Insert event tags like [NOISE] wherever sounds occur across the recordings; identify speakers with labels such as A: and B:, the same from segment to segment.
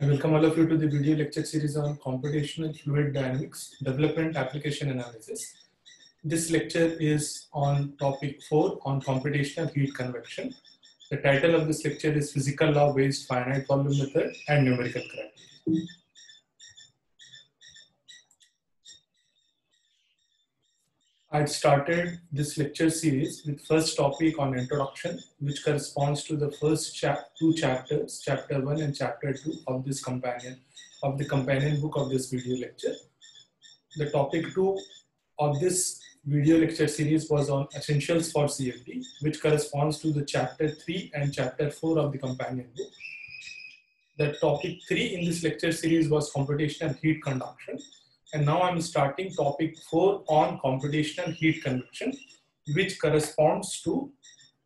A: I welcome all of you to the video lecture series on computational fluid dynamics, development application analysis. This lecture is on topic 4 on computational heat convection. The title of this lecture is physical law based finite volume method and numerical criteria. I started this lecture series with first topic on introduction, which corresponds to the first chap two chapters, chapter one and chapter two of this companion, of the companion book of this video lecture. The topic two of this video lecture series was on essentials for CFD, which corresponds to the chapter three and chapter four of the companion book. The topic three in this lecture series was computational heat conduction, and now I'm starting topic four on computational heat convection, which corresponds to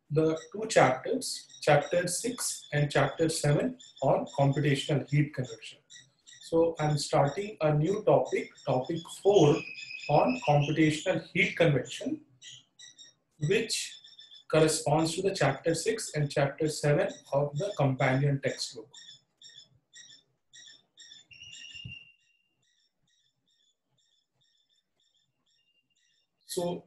A: the two chapters, chapter six and chapter seven on computational heat convection. So I'm starting a new topic, topic four on computational heat convection, which corresponds to the chapter six and chapter seven of the companion textbook. So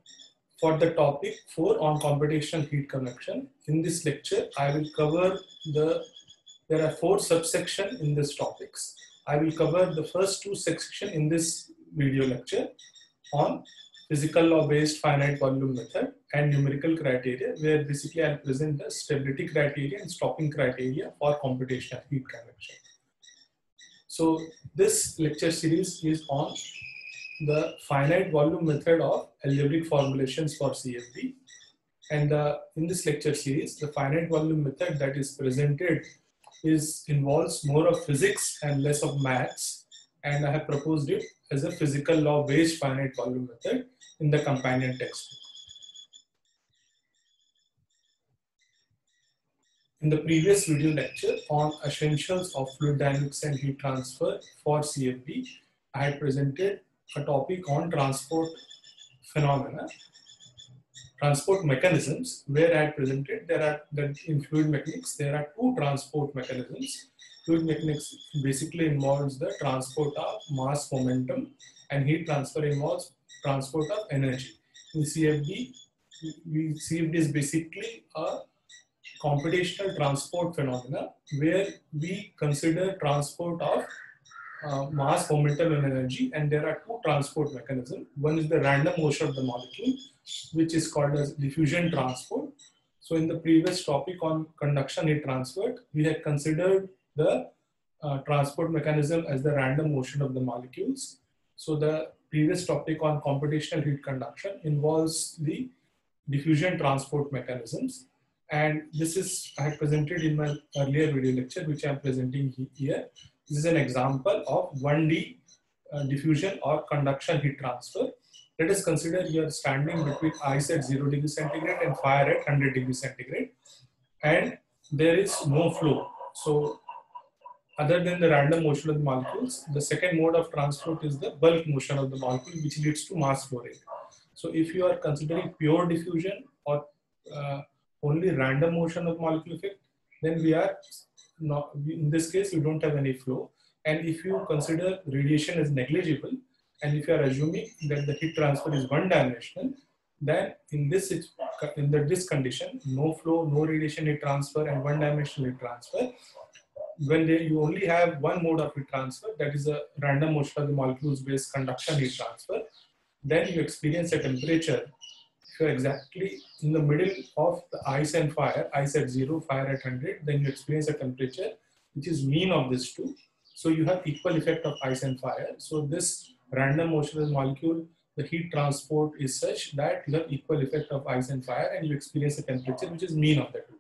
A: for the topic 4 on computational heat convection, in this lecture, I will cover the, there are four subsection in this topics. I will cover the first two section in this video lecture on physical law based finite volume method and numerical criteria where basically I'll present the stability criteria and stopping criteria for computational heat convection. So this lecture series is on the finite volume method of algebraic formulations for CFD. And uh, in this lecture series, the finite volume method that is presented is involves more of physics and less of maths. And I have proposed it as a physical law based finite volume method in the companion textbook. In the previous video lecture on essentials of fluid dynamics and heat transfer for CFD, I had presented a topic on transport phenomena, transport mechanisms, where I presented there are that in fluid mechanics there are two transport mechanisms. Fluid mechanics basically involves the transport of mass momentum, and heat transfer involves transport of energy. In CFD, we CFD is basically a computational transport phenomena where we consider transport of uh, mass, momentum, and energy, and there are two transport mechanisms. One is the random motion of the molecule, which is called as diffusion transport. So in the previous topic on conduction heat transfer, we had considered the uh, transport mechanism as the random motion of the molecules. So the previous topic on computational heat conduction involves the diffusion transport mechanisms. And this is I had presented in my earlier video lecture, which I'm presenting here. This is an example of 1D uh, diffusion or conduction heat transfer. Let us consider you are standing between ice at 0 degree centigrade and fire at 100 degree centigrade and there is no flow. So other than the random motion of the molecules, the second mode of transport is the bulk motion of the molecule which leads to mass flow rate. So if you are considering pure diffusion or uh, only random motion of molecule effect, then we are not, in this case, you don't have any flow. And if you consider radiation as negligible, and if you are assuming that the heat transfer is one dimensional, then in this in the this condition, no flow, no radiation heat transfer, and one dimensional heat transfer. When they, you only have one mode of heat transfer, that is a random motion of the molecules based conduction heat transfer, then you experience a temperature you're exactly in the middle of the ice and fire, ice at zero, fire at 100, then you experience a temperature which is mean of these two. So you have equal effect of ice and fire. So this random motionless molecule, the heat transport is such that you have equal effect of ice and fire and you experience a temperature which is mean of the two.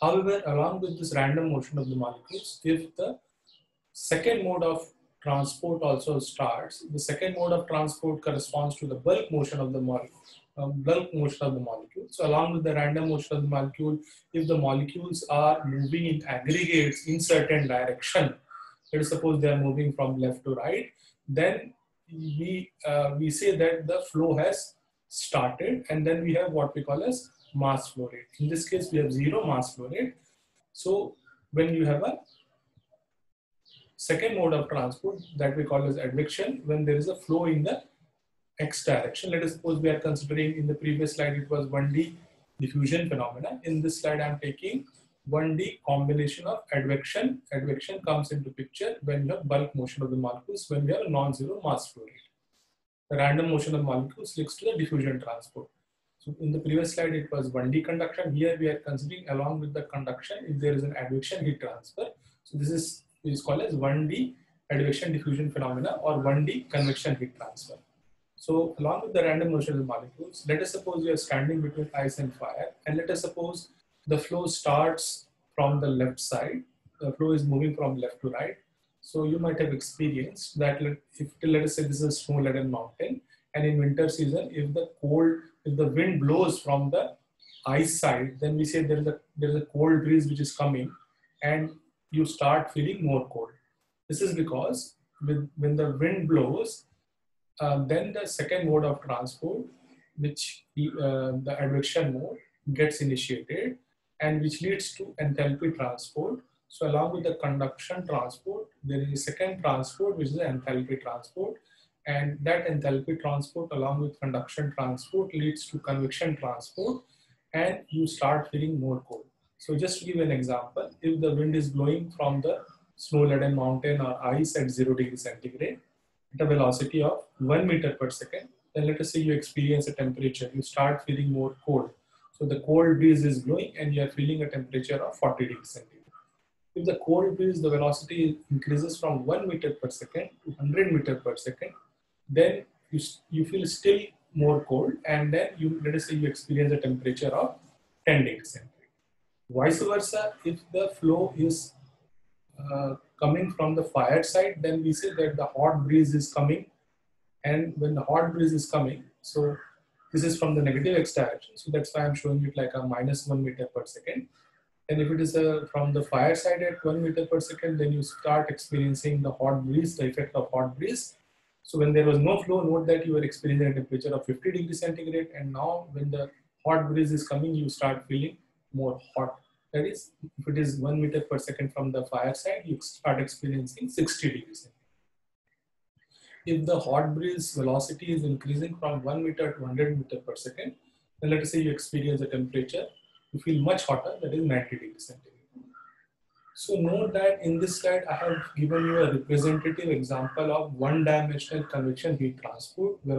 A: However, along with this random motion of the molecules, if the second mode of transport also starts. The second mode of transport corresponds to the bulk motion of the molecule. Um, bulk motion of the molecule. So along with the random motion of the molecule, if the molecules are moving in aggregates in certain direction, let's suppose they are moving from left to right, then we uh, we say that the flow has started, and then we have what we call as mass flow rate. In this case, we have zero mass flow rate. So when you have a second mode of transport that we call as advection when there is a flow in the x direction. Let us suppose we are considering in the previous slide it was 1D diffusion phenomena. In this slide I'm taking 1D combination of advection. Advection comes into picture when you have bulk motion of the molecules, when we have a non-zero mass flow rate. The random motion of molecules leads to the diffusion transport. So in the previous slide, it was 1D conduction. Here we are considering along with the conduction, if there is an advection heat transfer. So this is, is called as 1D advection diffusion phenomena or 1D convection heat transfer. So along with the random motion of molecules, let us suppose you are standing between ice and fire and let us suppose the flow starts from the left side. The flow is moving from left to right. So you might have experienced that if let us say this is a snow-laden mountain, and in winter season, if the cold, if the wind blows from the ice side, then we say there is a there is a cold breeze which is coming, and you start feeling more cold. This is because with, when the wind blows, uh, then the second mode of transport, which uh, the advection mode, gets initiated, and which leads to enthalpy transport. So along with the conduction transport, there is a second transport, which is the enthalpy transport. And that enthalpy transport along with conduction transport leads to convection transport and you start feeling more cold. So just to give an example, if the wind is blowing from the snow-laden mountain or ice at zero degree centigrade at a velocity of one meter per second, then let us say you experience a temperature, you start feeling more cold. So the cold breeze is blowing and you are feeling a temperature of 40 degrees centigrade. If the cold breeze, the velocity increases from 1 meter per second to 100 meter per second, then you, you feel still more cold and then you, let us say you experience a temperature of 10 degrees centigrade. Vice versa, if the flow is uh, coming from the fire side, then we say that the hot breeze is coming and when the hot breeze is coming, so this is from the negative x direction. So that's why I'm showing it like a minus one meter per second. And if it is uh, from the fire side at one meter per second, then you start experiencing the hot breeze, the effect of hot breeze. So when there was no flow, note that you were experiencing a temperature of 50 degrees centigrade. And now when the hot breeze is coming, you start feeling more hot. That is, if it is one meter per second from the fire side, you start experiencing 60 degrees if the hot breeze velocity is increasing from 1 meter to 100 meter per second, then let us say you experience a temperature, you feel much hotter, that is 90 degrees centigrade. So note that in this slide, I have given you a representative example of one-dimensional convection heat transport, where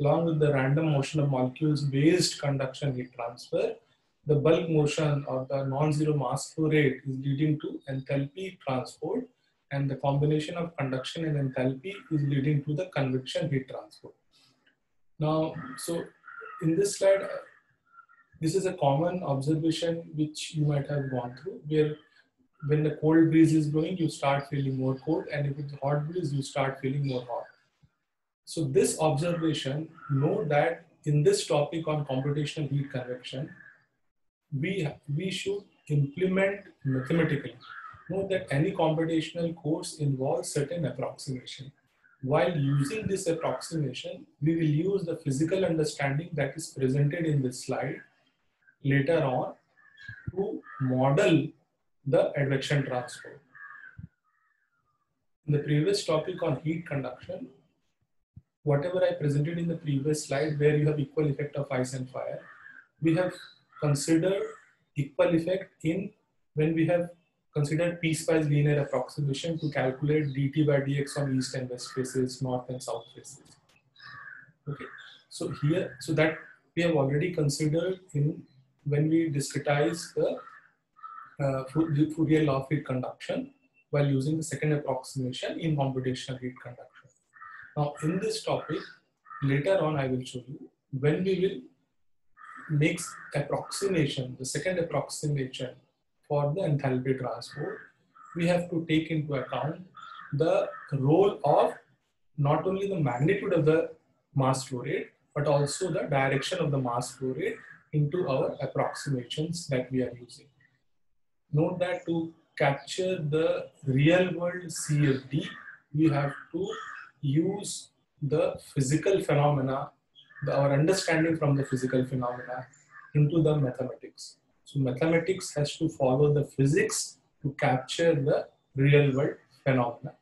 A: along with the random motion of molecules based conduction heat transfer, the bulk motion or the non-zero mass flow rate is leading to enthalpy transport and the combination of conduction and enthalpy is leading to the convection heat transport. Now, so in this slide, uh, this is a common observation which you might have gone through where when the cold breeze is blowing, you start feeling more cold and if it's hot breeze, you start feeling more hot. So this observation, know that in this topic on computational heat convection, we, we should implement mathematically Note that any computational course involves certain approximation. While using this approximation, we will use the physical understanding that is presented in this slide later on to model the advection transport. In the previous topic on heat conduction, whatever I presented in the previous slide where you have equal effect of ice and fire, we have considered equal effect in when we have considered piecewise linear approximation to calculate dt by dx on east and west faces, north and south faces. Okay, so here, so that we have already considered in when we discretize the uh, Fourier law of heat conduction while using the second approximation in computational heat conduction. Now, in this topic, later on I will show you when we will make approximation, the second approximation for the enthalpy transport, we have to take into account the role of not only the magnitude of the mass flow rate, but also the direction of the mass flow rate into our approximations that we are using. Note that to capture the real world CFD, we have to use the physical phenomena, our understanding from the physical phenomena into the mathematics. So mathematics has to follow the physics to capture the real world phenomena.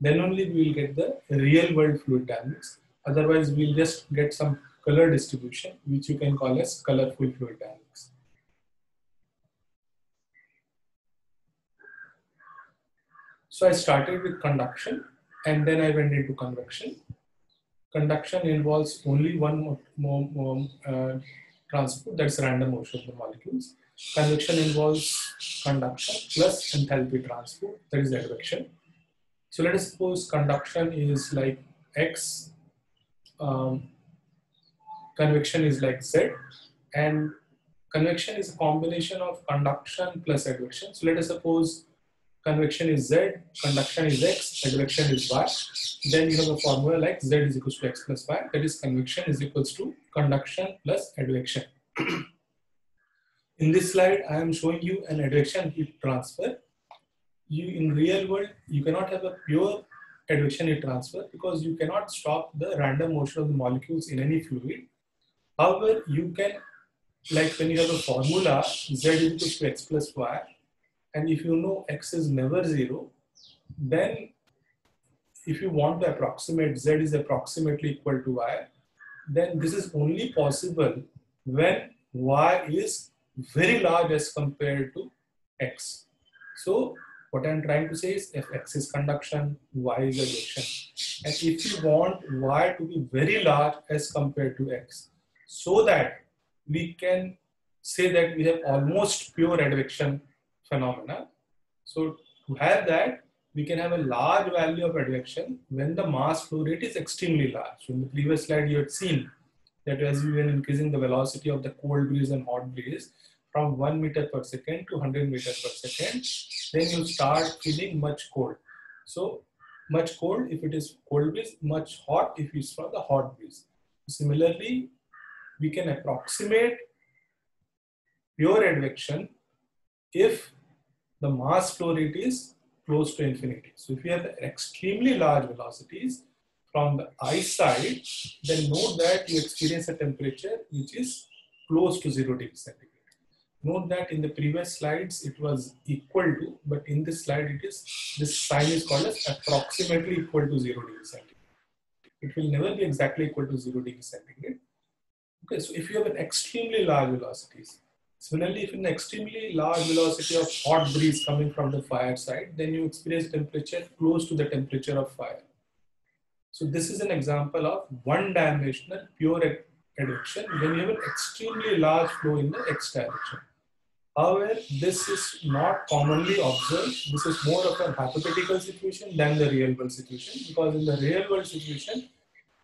A: Then only we will get the real world fluid dynamics. Otherwise, we'll just get some color distribution, which you can call as colorful fluid dynamics. So I started with conduction and then I went into convection. Conduction involves only one more, more uh, transport, that's random motion of the molecules. Convection involves conduction plus enthalpy transport, that is advection. So let us suppose conduction is like X, um, convection is like Z, and convection is a combination of conduction plus advection. So let us suppose convection is Z, conduction is X, advection is Y. Then you have a formula like Z is equals to X plus Y, that is convection is equals to conduction plus advection. [CLEARS THROAT] in this slide, I am showing you an advection heat transfer. You in real world, you cannot have a pure advection heat transfer because you cannot stop the random motion of the molecules in any fluid. However, you can, like when you have a formula, Z is equals to X plus Y, and if you know x is never zero, then if you want to approximate z is approximately equal to y, then this is only possible when y is very large as compared to x. So what I'm trying to say is if x is conduction, y is advection. And if you want y to be very large as compared to x, so that we can say that we have almost pure advection phenomena. So to have that, we can have a large value of advection when the mass flow rate is extremely large. So in the previous slide, you had seen that as we were increasing the velocity of the cold breeze and hot breeze from 1 meter per second to 100 meters per second, then you start feeling much cold. So much cold if it is cold breeze, much hot if it's from the hot breeze. Similarly, we can approximate pure advection if the mass flow rate is close to infinity. So if you have extremely large velocities from the ice side, then note that you experience a temperature which is close to zero degrees centigrade. Note that in the previous slides it was equal to, but in this slide it is, this sign is called as approximately equal to zero degrees centigrade. It will never be exactly equal to zero degrees centigrade. Okay, so if you have an extremely large velocities, Similarly, if an extremely large velocity of hot breeze coming from the fire side, then you experience temperature close to the temperature of fire. So this is an example of one-dimensional pure advection when you have an extremely large flow in the x direction. However, this is not commonly observed. This is more of a hypothetical situation than the real world situation because in the real world situation,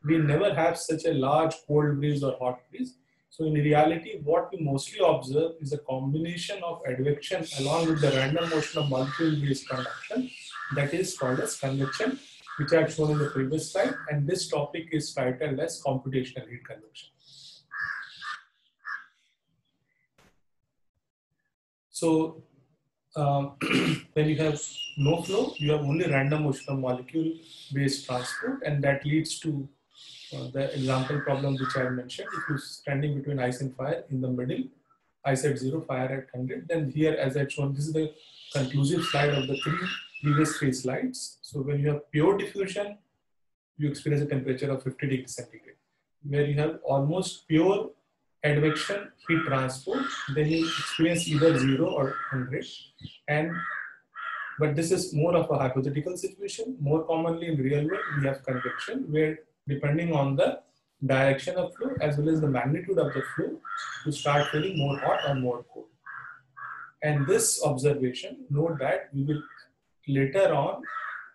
A: we never have such a large cold breeze or hot breeze so in reality, what we mostly observe is a combination of advection along with the random motion of molecule-based conduction that is called as convection, which I have shown in the previous slide. And this topic is titled as computational heat convection. So uh, [CLEARS THROAT] when you have no flow, you have only random motion of molecule-based transport, and that leads to Uh, the example problem which I mentioned, if you're standing between ice and fire in the middle, ice at zero, fire at 100, then here as I've shown, this is the conclusive slide of the three previous three slides. So when you have pure diffusion, you experience a temperature of 50 degrees centigrade. Where you have almost pure advection heat transport, then you experience either zero or 100. And but this is more of a hypothetical situation. More commonly in real world, we have convection where depending on the direction of flow as well as the magnitude of the flow to start feeling more hot or more cold. And this observation, note that we will later on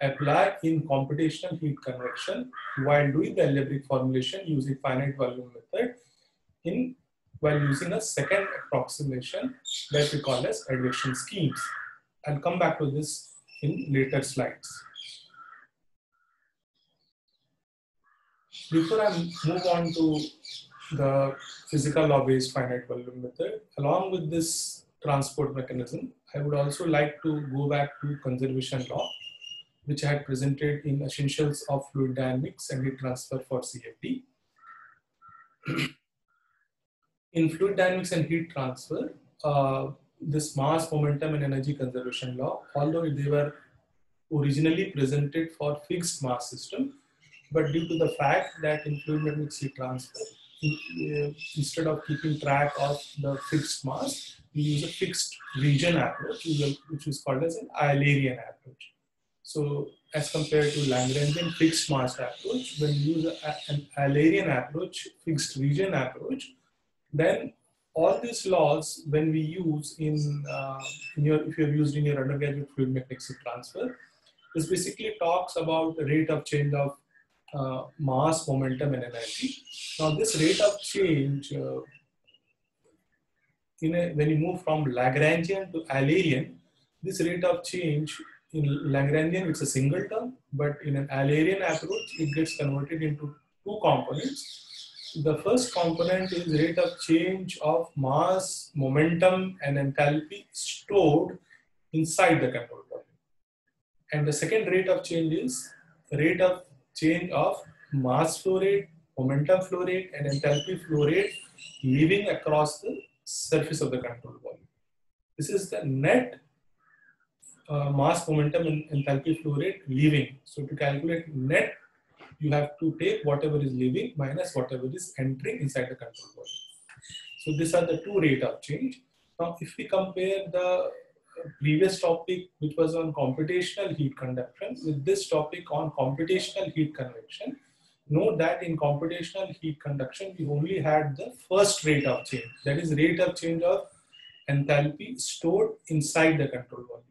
A: apply in computational heat convection while doing the algebraic formulation using finite volume method in while using a second approximation that we call as advection schemes. I'll come back to this in later slides. Before I move on to the physical law based finite volume method, along with this transport mechanism, I would also like to go back to conservation law, which I had presented in Essentials of Fluid Dynamics and Heat Transfer for CFD. [CLEARS THROAT] in fluid dynamics and heat transfer, uh, this mass, momentum, and energy conservation law, although they were originally presented for fixed mass system, but due to the fact that in fluid mechanics heat transfer, uh, instead of keeping track of the fixed mass, we use a fixed region approach, which is called as an Eulerian approach. So as compared to Lagrangian fixed mass approach, when you use an Eulerian approach, fixed region approach, then all these laws, when we use in, uh, in your, if you're used in your undergraduate fluid mechanics transfer, this basically talks about the rate of change of uh, mass, momentum, and energy. Now, this rate of change, uh, in a, when you move from Lagrangian to Eulerian, this rate of change in Lagrangian, it's a single term, but in an Eulerian approach, it gets converted into two components the first component is rate of change of mass, momentum, and enthalpy stored inside the control volume. And the second rate of change is rate of change of mass flow rate, momentum flow rate, and enthalpy flow rate leaving across the surface of the control volume. This is the net uh, mass, momentum, and enthalpy flow rate leaving. So to calculate net you have to take whatever is leaving minus whatever is entering inside the control volume. So these are the two rate of change. Now, if we compare the previous topic, which was on computational heat conduction, with this topic on computational heat convection, note that in computational heat conduction, we only had the first rate of change, that is rate of change of enthalpy stored inside the control volume.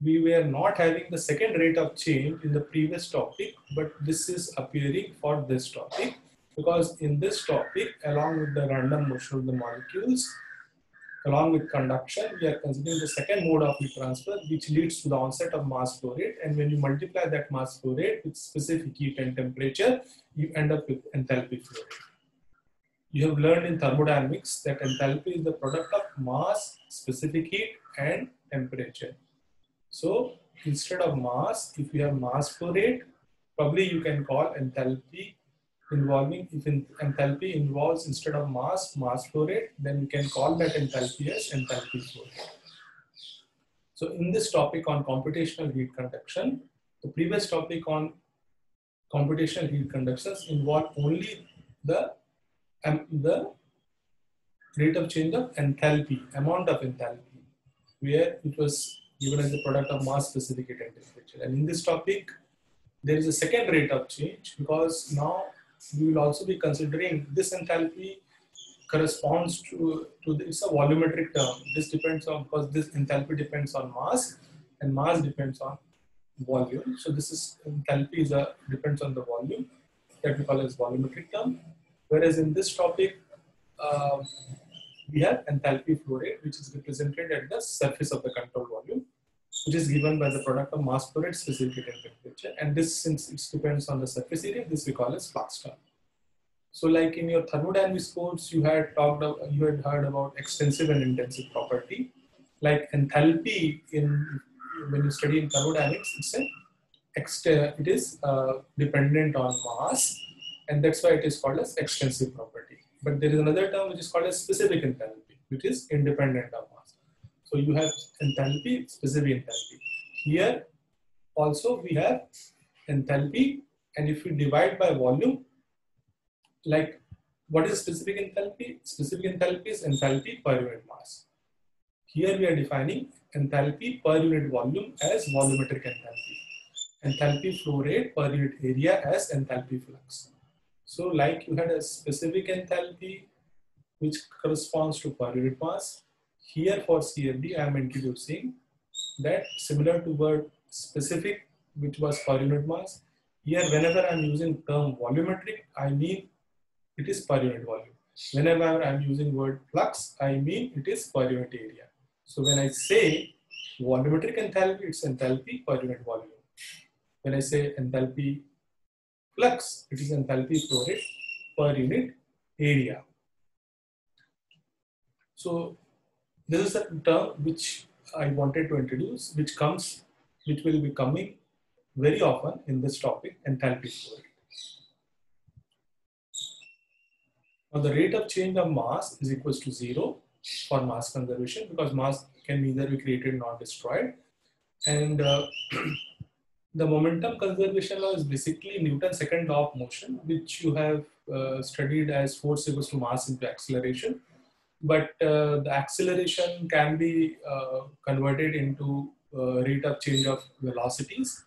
A: We were not having the second rate of change in the previous topic, but this is appearing for this topic because in this topic, along with the random motion of the molecules, along with conduction, we are considering the second mode of heat transfer, which leads to the onset of mass flow rate. And when you multiply that mass flow rate with specific heat and temperature, you end up with enthalpy flow rate. You have learned in thermodynamics that enthalpy is the product of mass, specific heat, and temperature. So instead of mass, if you have mass flow rate, probably you can call enthalpy involving, if enthalpy involves instead of mass, mass flow rate, then you can call that enthalpy as enthalpy flow rate. So in this topic on computational heat conduction, the previous topic on computational heat conductions involve only the, um, the rate of change of enthalpy, amount of enthalpy, where it was given as the product of mass specific heat and temperature. And in this topic, there is a second rate of change because now we will also be considering this enthalpy corresponds to, to the, it's a volumetric term. This depends on, because this enthalpy depends on mass and mass depends on volume. So this is enthalpy is a, depends on the volume that we call as volumetric term. Whereas in this topic, uh, we have enthalpy flow rate, which is represented at the surface of the control volume, which is given by the product of mass flow rate, specific and temperature. And this, since it depends on the surface area, this we call as flux term. So like in your thermodynamics course, you had talked, about, you had heard about extensive and intensive property. Like enthalpy in, when you study in thermodynamics, it's a, it is uh, dependent on mass and that's why it is called as extensive property. But there is another term which is called as specific enthalpy, which is independent of mass. So you have enthalpy, specific enthalpy. Here also we have enthalpy, and if we divide by volume, like what is specific enthalpy? Specific enthalpy is enthalpy per unit mass. Here we are defining enthalpy per unit volume as volumetric enthalpy. Enthalpy flow rate per unit area as enthalpy flux. So like you had a specific enthalpy which corresponds to per unit mass. Here for CFD I am introducing that similar to word specific which was per unit mass. Here whenever I am using term volumetric I mean it is per unit volume. Whenever I am using word flux I mean it is per unit area. So when I say volumetric enthalpy it's enthalpy per unit volume. When I say enthalpy flux, it is enthalpy flow rate per unit area. So this is a term which I wanted to introduce, which comes, which will be coming very often in this topic, enthalpy flow. Now the rate of change of mass is equals to zero for mass conservation because mass can neither be created nor destroyed. And uh, [CLEARS THROAT] the momentum conservation law is basically Newton's second law of motion, which you have uh, studied as force equals to mass into acceleration. But uh, the acceleration can be uh, converted into rate of change of velocities.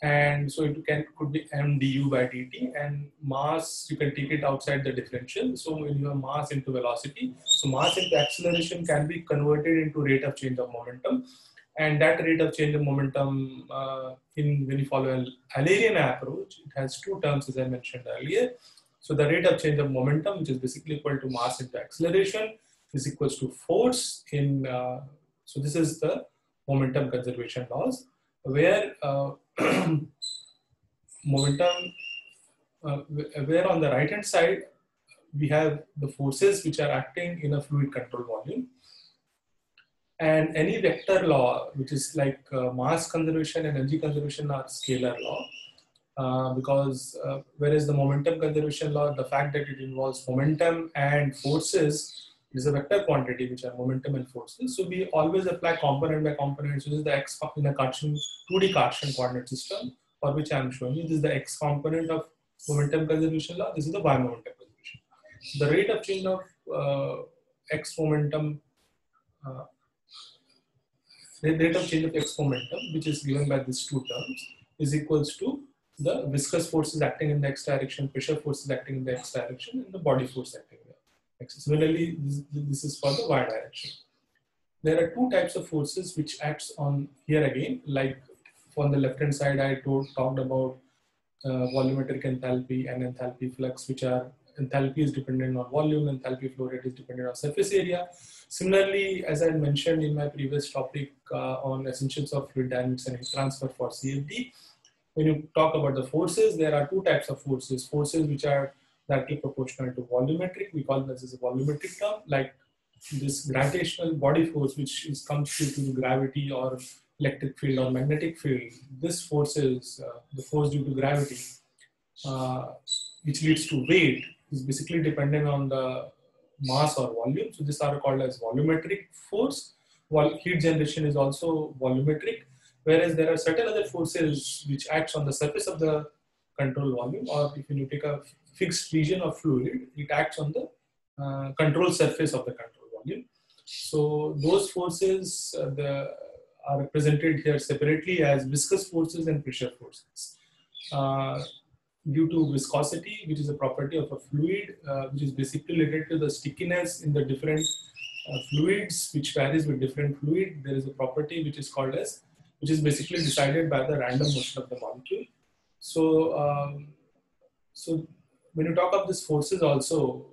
A: And so it can could be m du by dt and mass, you can take it outside the differential. So when you have mass into velocity, so mass into acceleration can be converted into rate of change of momentum and that rate of change of momentum uh, in when you follow an Eulerian approach, it has two terms as I mentioned earlier. So the rate of change of momentum, which is basically equal to mass into acceleration, is equals to force in. Uh, so this is the momentum conservation laws, where uh, [CLEARS THROAT] momentum, uh, where on the right hand side we have the forces which are acting in a fluid control volume and any vector law, which is like uh, mass conservation and energy conservation are scalar law. Uh, because uh, whereas the momentum conservation law, the fact that it involves momentum and forces is a vector quantity, which are momentum and forces. So we always apply component by component. So this is the x in a Cartesian 2D Cartesian coordinate system, for which I'm showing you. This is the x component of momentum conservation law. This is the y momentum conservation. The rate of change of uh, x momentum uh, the rate of change of x momentum, which is given by these two terms, is equals to the viscous forces acting in the x direction, pressure forces acting in the x direction, and the body force acting x. Similarly, this, this is for the y direction. There are two types of forces which acts on here again, like on the left hand side, I told, talked about uh, volumetric enthalpy and enthalpy flux, which are enthalpy is dependent on volume, enthalpy flow rate is dependent on surface area. Similarly, as I mentioned in my previous topic uh, on essentials of fluid dynamics and heat transfer for CFD, when you talk about the forces, there are two types of forces. Forces which are directly proportional to volumetric, we call this as a volumetric term, like this gravitational body force, which is comes due to gravity or electric field or magnetic field. This force is uh, the force due to gravity, uh, which leads to weight, is basically dependent on the mass or volume. So these are called as volumetric force. While heat generation is also volumetric, whereas there are certain other forces which acts on the surface of the control volume, or if you take a fixed region of fluid, it acts on the uh, control surface of the control volume. So those forces uh, the, are represented here separately as viscous forces and pressure forces. Uh, due to viscosity, which is a property of a fluid, uh, which is basically related to the stickiness in the different uh, fluids, which varies with different fluid. There is a property which is called as, which is basically decided by the random motion of the molecule. So, um, so when you talk of these forces also,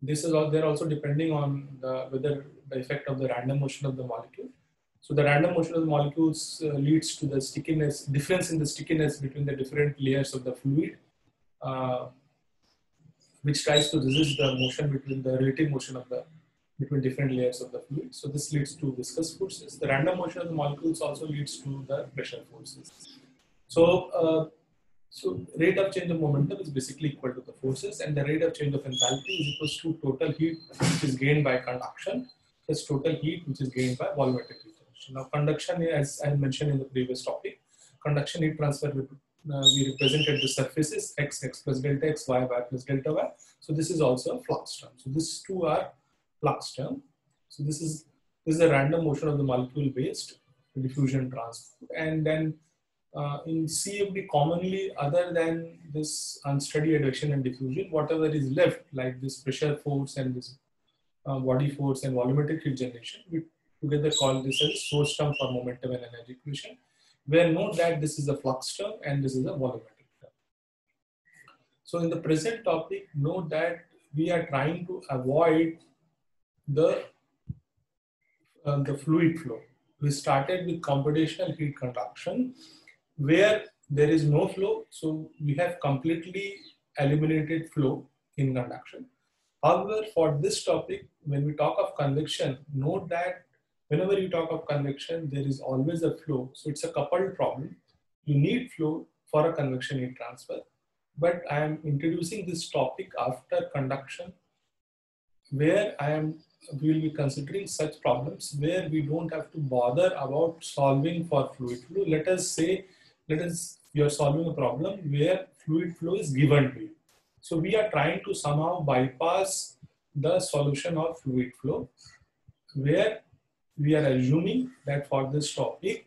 A: this is all, they're also depending on the, whether the effect of the random motion of the molecule. So the random motion of the molecules uh, leads to the stickiness, difference in the stickiness between the different layers of the fluid, uh, which tries to resist the motion between the relative motion of the between different layers of the fluid. So this leads to viscous forces. The random motion of the molecules also leads to the pressure forces. So, uh, so rate of change of momentum is basically equal to the forces and the rate of change of enthalpy is equal to total heat which is gained by conduction plus total heat which is gained by volumetric heat. Now conduction, as I mentioned in the previous topic, conduction heat transfer, uh, we represented the surfaces x, x plus delta x, y, y plus delta y. So this is also a flux term. So these two are flux term. So this is this is a random motion of the molecule based diffusion transfer. And then uh, in CFD commonly other than this unsteady advection and diffusion, whatever is left like this pressure force and this uh, body force and volumetric heat generation, we together call this as source term for momentum and energy equation, where note that this is a flux term and this is a volumetric term. So in the present topic, note that we are trying to avoid the, uh, the fluid flow. We started with computational heat conduction, where there is no flow, so we have completely eliminated flow in conduction. However, for this topic, when we talk of convection, note that whenever you talk of convection, there is always a flow. So it's a coupled problem. You need flow for a convection heat transfer. But I am introducing this topic after conduction, where I am we will be considering such problems where we don't have to bother about solving for fluid flow. Let us say, let us, you're solving a problem where fluid flow is given to you. So we are trying to somehow bypass the solution of fluid flow where we are assuming that for this topic,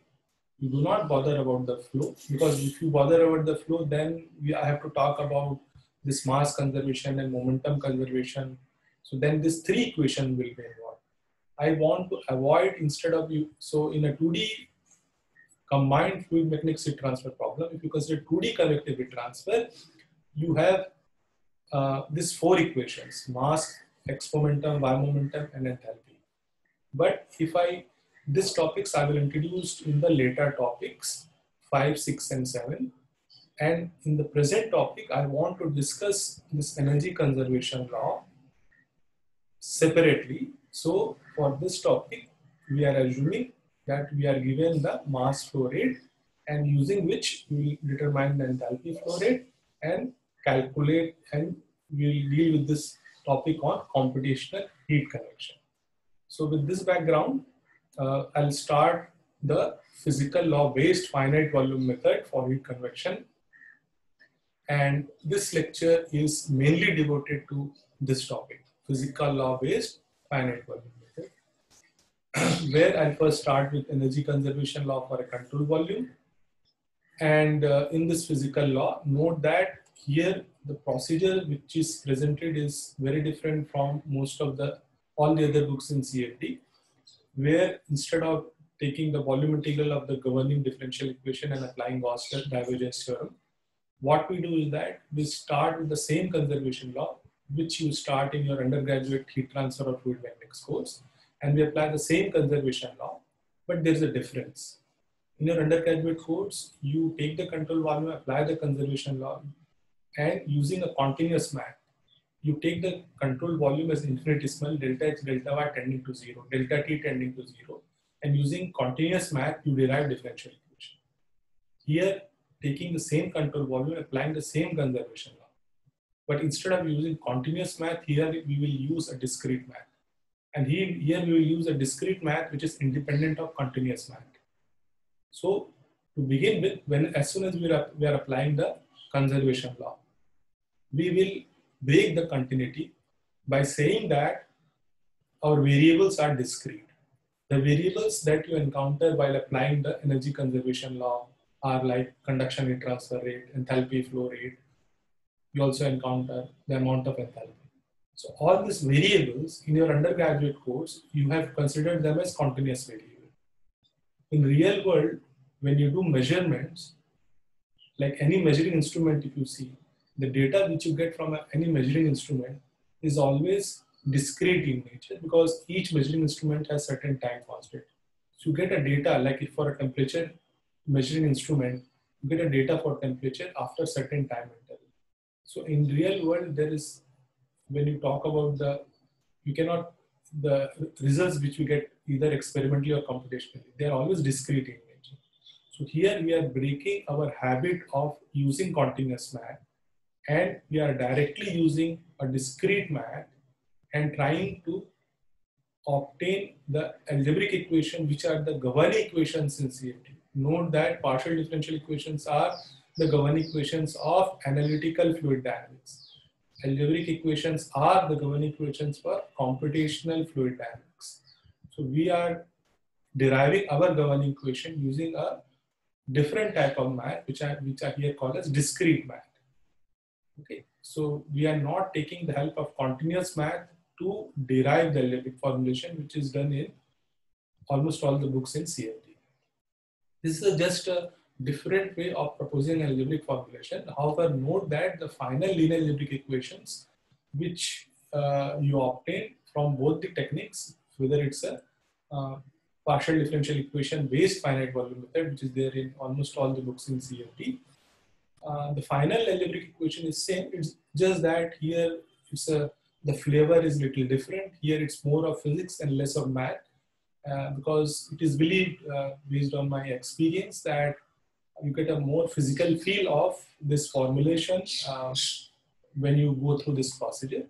A: you do not bother about the flow because if you bother about the flow, then we, I have to talk about this mass conservation and momentum conservation so then this three equation will be involved. I want to avoid instead of you, so in a 2D combined fluid mechanics heat transfer problem, if you consider 2D convective heat transfer, you have uh, these four equations, mass, x momentum, y momentum, and enthalpy. But if I, these topics I will introduce in the later topics, 5, 6, and 7. And in the present topic, I want to discuss this energy conservation law separately. So for this topic, we are assuming that we are given the mass flow rate and using which we will determine the enthalpy flow rate and calculate and we will deal with this topic on computational heat convection. So with this background, uh, I'll start the physical law based finite volume method for heat convection. And this lecture is mainly devoted to this topic physical law based finite volume [CLEARS THROAT] where I'll first start with energy conservation law for a control volume. And uh, in this physical law, note that here the procedure which is presented is very different from most of the all the other books in CFD, where instead of taking the volume integral of the governing differential equation and applying Gauss divergence theorem, what we do is that we start with the same conservation law which you start in your undergraduate heat transfer or fluid mechanics course. And we apply the same conservation law, but there's a difference. In your undergraduate course, you take the control volume, apply the conservation law, and using a continuous math, you take the control volume as infinitesimal, delta x, delta y tending to zero, delta t tending to zero, and using continuous math, you derive differential equation. Here, taking the same control volume, applying the same conservation law but instead of using continuous math, here we will use a discrete math. And here, here we will use a discrete math which is independent of continuous math. So to begin with, when as soon as we are, we are applying the conservation law, we will break the continuity by saying that our variables are discrete. The variables that you encounter while applying the energy conservation law are like conduction rate, transfer rate, enthalpy flow rate, you also encounter the amount of enthalpy. So all these variables in your undergraduate course, you have considered them as continuous variables. In real world, when you do measurements, like any measuring instrument, if you see, the data which you get from any measuring instrument is always discrete in nature because each measuring instrument has certain time constant. So you get a data like if for a temperature measuring instrument, you get a data for temperature after certain time interval. So in real world, there is, when you talk about the, you cannot, the results which we get either experimentally or computationally, they are always discrete in nature. So here we are breaking our habit of using continuous math and we are directly using a discrete math and trying to obtain the algebraic equation which are the governing equations in CFD. Note that partial differential equations are the governing equations of analytical fluid dynamics. Algebraic equations are the governing equations for computational fluid dynamics. So we are deriving our governing equation using a different type of math, which I, which I here call as discrete math. Okay, so we are not taking the help of continuous math to derive the algebraic formulation, which is done in almost all the books in CFD. This is just a different way of proposing algebraic formulation. However, note that the final linear algebraic equations which uh, you obtain from both the techniques, whether it's a uh, partial differential equation based finite volume method, which is there in almost all the books in CFD. Uh, the final algebraic equation is same. It's just that here it's a the flavor is little different. Here it's more of physics and less of math. Uh, because it is believed uh, based on my experience that you get a more physical feel of this formulation uh, when you go through this procedure.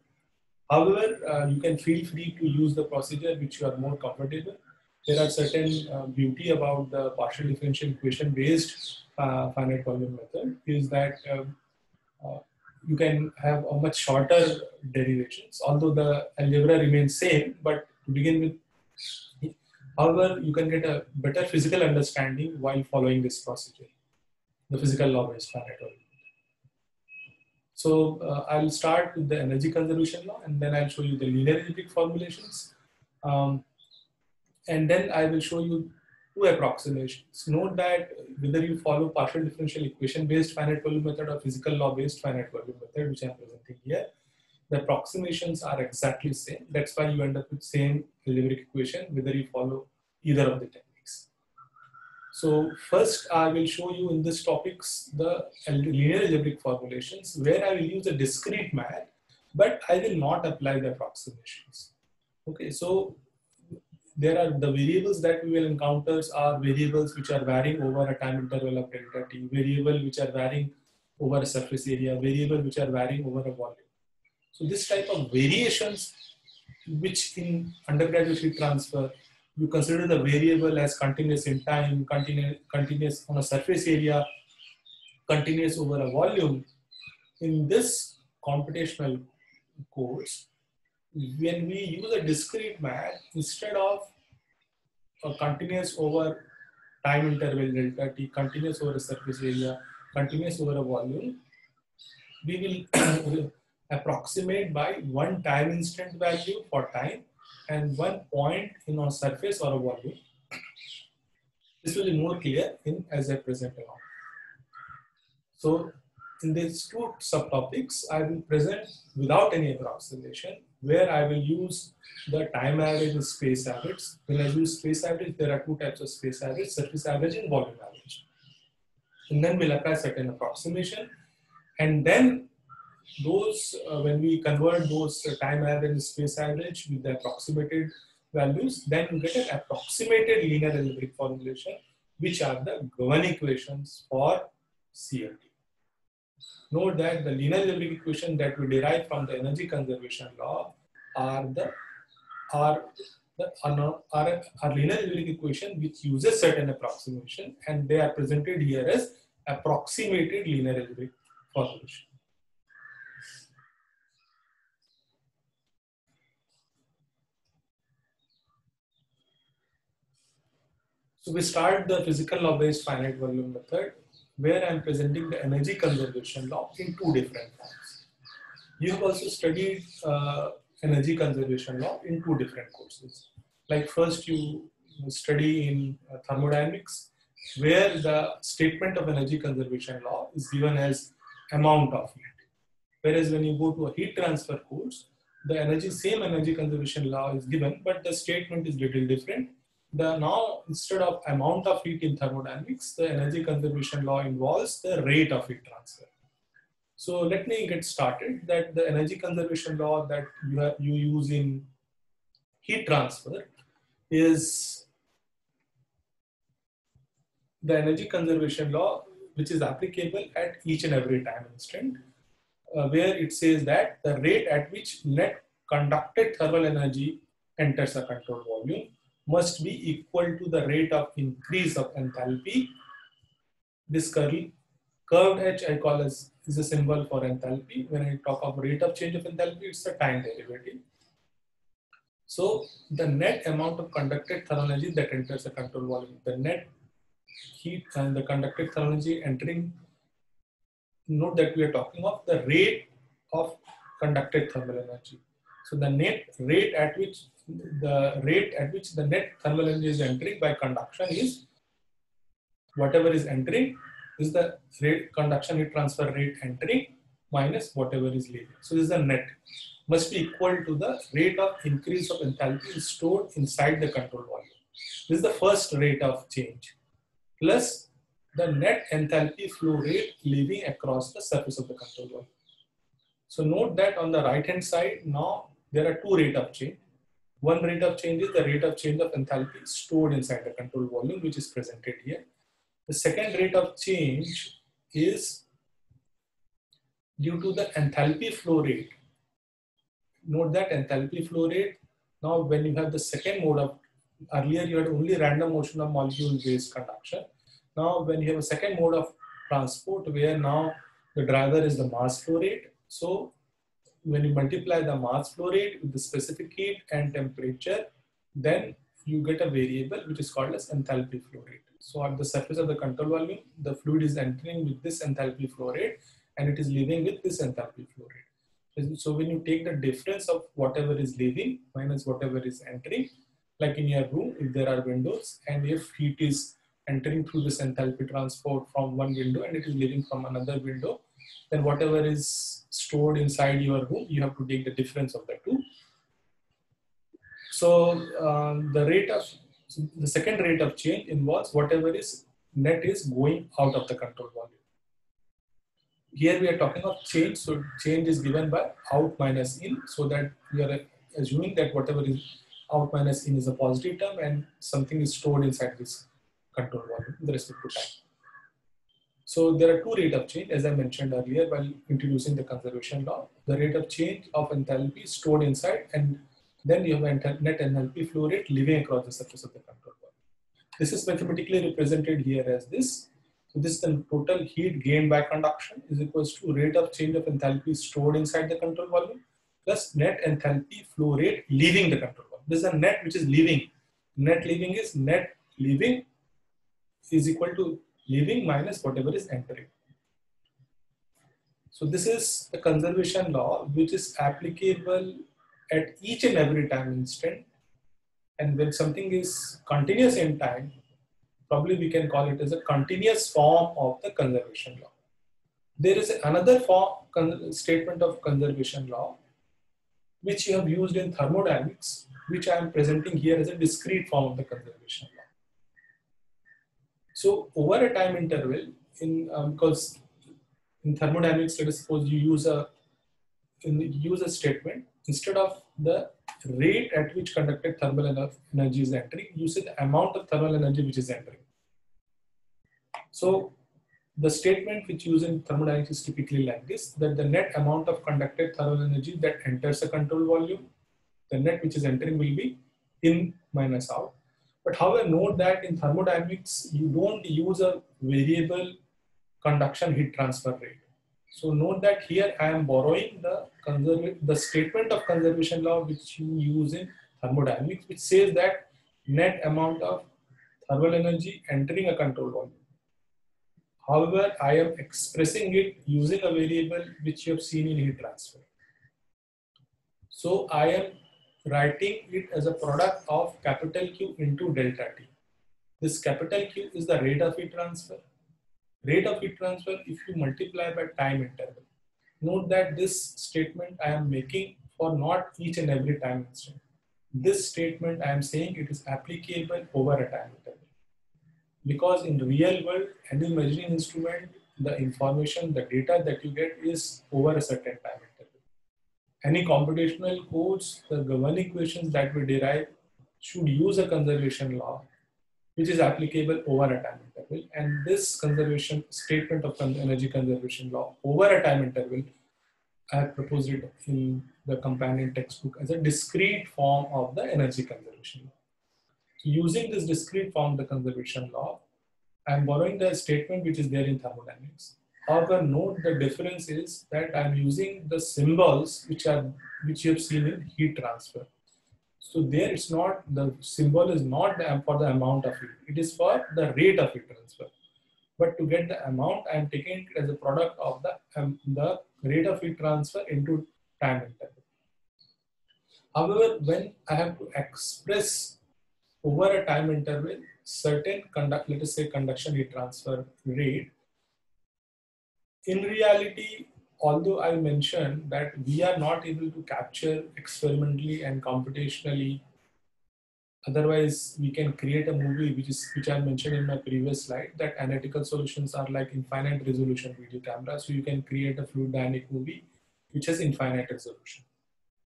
A: However, uh, you can feel free to use the procedure which you are more comfortable. There are certain uh, beauty about the partial differential equation based uh, finite volume method is that um, uh, you can have a much shorter derivations, although the algebra remains same, but to begin with, however, you can get a better physical understanding while following this procedure, the physical law based finite volume. So uh, I'll start with the energy conservation law and then I'll show you the linear algebraic formulations. Um, and then I will show you two approximations. Note that whether you follow partial differential equation based finite volume method or physical law based finite volume method, which I'm presenting here, the approximations are exactly same. That's why you end up with same algebraic equation, whether you follow either of the techniques. So first I will show you in this topics the linear algebraic formulations where I will use a discrete math, but I will not apply the approximations. Okay, so there are the variables that we will encounter are variables which are varying over a time interval of delta t, variable which are varying over a surface area, variable which are varying over a volume. So this type of variations which in undergraduate heat transfer, you consider the variable as continuous in time, continuous, continuous on a surface area, continuous over a volume. In this computational course, when we use a discrete math, instead of a continuous over time interval delta t, continuous over a surface area, continuous over a volume, we will approximate by one time instant value for time and one point in a surface or a volume. This will be more clear in as I present along. So in these two subtopics, I will present without any approximation where I will use the time average and space average. When I use space average, there are two types of space average, surface average and volume average. And then we'll apply certain approximation. And then those, uh, when we convert those uh, time average space average with the approximated values, then you get an approximated linear algebraic formulation, which are the governing equations for CFD. Note that the linear algebraic equation that we derive from the energy conservation law are the are the are, are linear algebraic equation which uses certain approximation and they are presented here as approximated linear algebraic formulation. So we start the physical law based finite volume method where I'm presenting the energy conservation law in two different forms. You have also studied uh, energy conservation law in two different courses. Like first you study in uh, thermodynamics where the statement of energy conservation law is given as amount of heat. Whereas when you go to a heat transfer course, the energy, same energy conservation law is given, but the statement is little different the now instead of amount of heat in thermodynamics, the energy conservation law involves the rate of heat transfer. So let me get started that the energy conservation law that you, have, you use in heat transfer is the energy conservation law which is applicable at each and every time instant uh, where it says that the rate at which net conducted thermal energy enters a control volume must be equal to the rate of increase of enthalpy. This curl, curved H I call as is a symbol for enthalpy. When I talk of rate of change of enthalpy, it's a time derivative. So the net amount of conducted thermal energy that enters the control volume, the net heat and the conducted thermal energy entering, note that we are talking of the rate of conducted thermal energy. So the net rate at which the rate at which the net thermal energy is entering by conduction is whatever is entering is the rate conduction heat transfer rate entering minus whatever is leaving. So this is the net must be equal to the rate of increase of enthalpy stored inside the control volume. This is the first rate of change plus the net enthalpy flow rate leaving across the surface of the control volume. So note that on the right hand side now there are two rate of change. One rate of change is the rate of change of enthalpy stored inside the control volume, which is presented here. The second rate of change is due to the enthalpy flow rate note that enthalpy flow rate. Now, when you have the second mode of, earlier you had only random motion of molecule based conduction. Now, when you have a second mode of transport where now the driver is the mass flow rate. So when you multiply the mass flow rate with the specific heat and temperature, then you get a variable which is called as enthalpy flow rate. So at the surface of the control volume, the fluid is entering with this enthalpy flow rate and it is leaving with this enthalpy flow rate. So when you take the difference of whatever is leaving minus whatever is entering, like in your room, if there are windows and if heat is entering through this enthalpy transport from one window and it is leaving from another window, then whatever is stored inside your room, you have to take the difference of the two. So um, the rate of the second rate of change involves whatever is net is going out of the control volume. Here we are talking of change, so change is given by out minus in, so that we are assuming that whatever is out minus in is a positive term and something is stored inside this control volume with respect to time. So there are two rate of change, as I mentioned earlier while introducing the conservation law. The rate of change of enthalpy stored inside and then you have net enthalpy flow rate living across the surface of the control volume. This is mathematically represented here as this. So this is the total heat gained by conduction is equals to rate of change of enthalpy stored inside the control volume plus net enthalpy flow rate leaving the control volume. This is a net which is leaving. Net leaving is net leaving is equal to leaving minus whatever is entering. So this is the conservation law which is applicable at each and every time instant. And when something is continuous in time, probably we can call it as a continuous form of the conservation law. There is another form statement of conservation law which you have used in thermodynamics, which I am presenting here as a discrete form of the conservation law. So over a time interval, in um, because in thermodynamics, let us suppose you use a in use a statement instead of the rate at which conducted thermal energy is entering, you say the amount of thermal energy which is entering. So the statement which used in thermodynamics is typically like this, that the net amount of conducted thermal energy that enters a control volume, the net which is entering will be in minus out. But however, note that in thermodynamics, you don't use a variable conduction heat transfer rate. So note that here I am borrowing the, the statement of conservation law which you use in thermodynamics, which says that net amount of thermal energy entering a control volume. However, I am expressing it using a variable which you have seen in heat transfer. So I am writing it as a product of capital Q into delta T. This capital Q is the rate of heat transfer. Rate of heat transfer if you multiply by time interval. Note that this statement I am making for not each and every time instant. This statement I am saying it is applicable over a time interval. Because in the real world, any measuring instrument, the information, the data that you get is over a certain time any computational codes, the governing equations that we derive should use a conservation law, which is applicable over a time interval. And this conservation statement of energy conservation law over a time interval, I have proposed it in the companion textbook as a discrete form of the energy conservation law. Using this discrete form of the conservation law, I am borrowing the statement which is there in thermodynamics However, note the difference is that I'm using the symbols which are which you have seen in heat transfer. So there it's not the symbol is not for the amount of heat. It is for the rate of heat transfer. But to get the amount, I'm taking it as a product of the um, the rate of heat transfer into time interval. However, when I have to express over a time interval certain conduct, let us say conduction heat transfer rate, in reality, although I mentioned that we are not able to capture experimentally and computationally, otherwise we can create a movie which is which I mentioned in my previous slide that analytical solutions are like infinite resolution video camera. So you can create a fluid dynamic movie which has infinite resolution.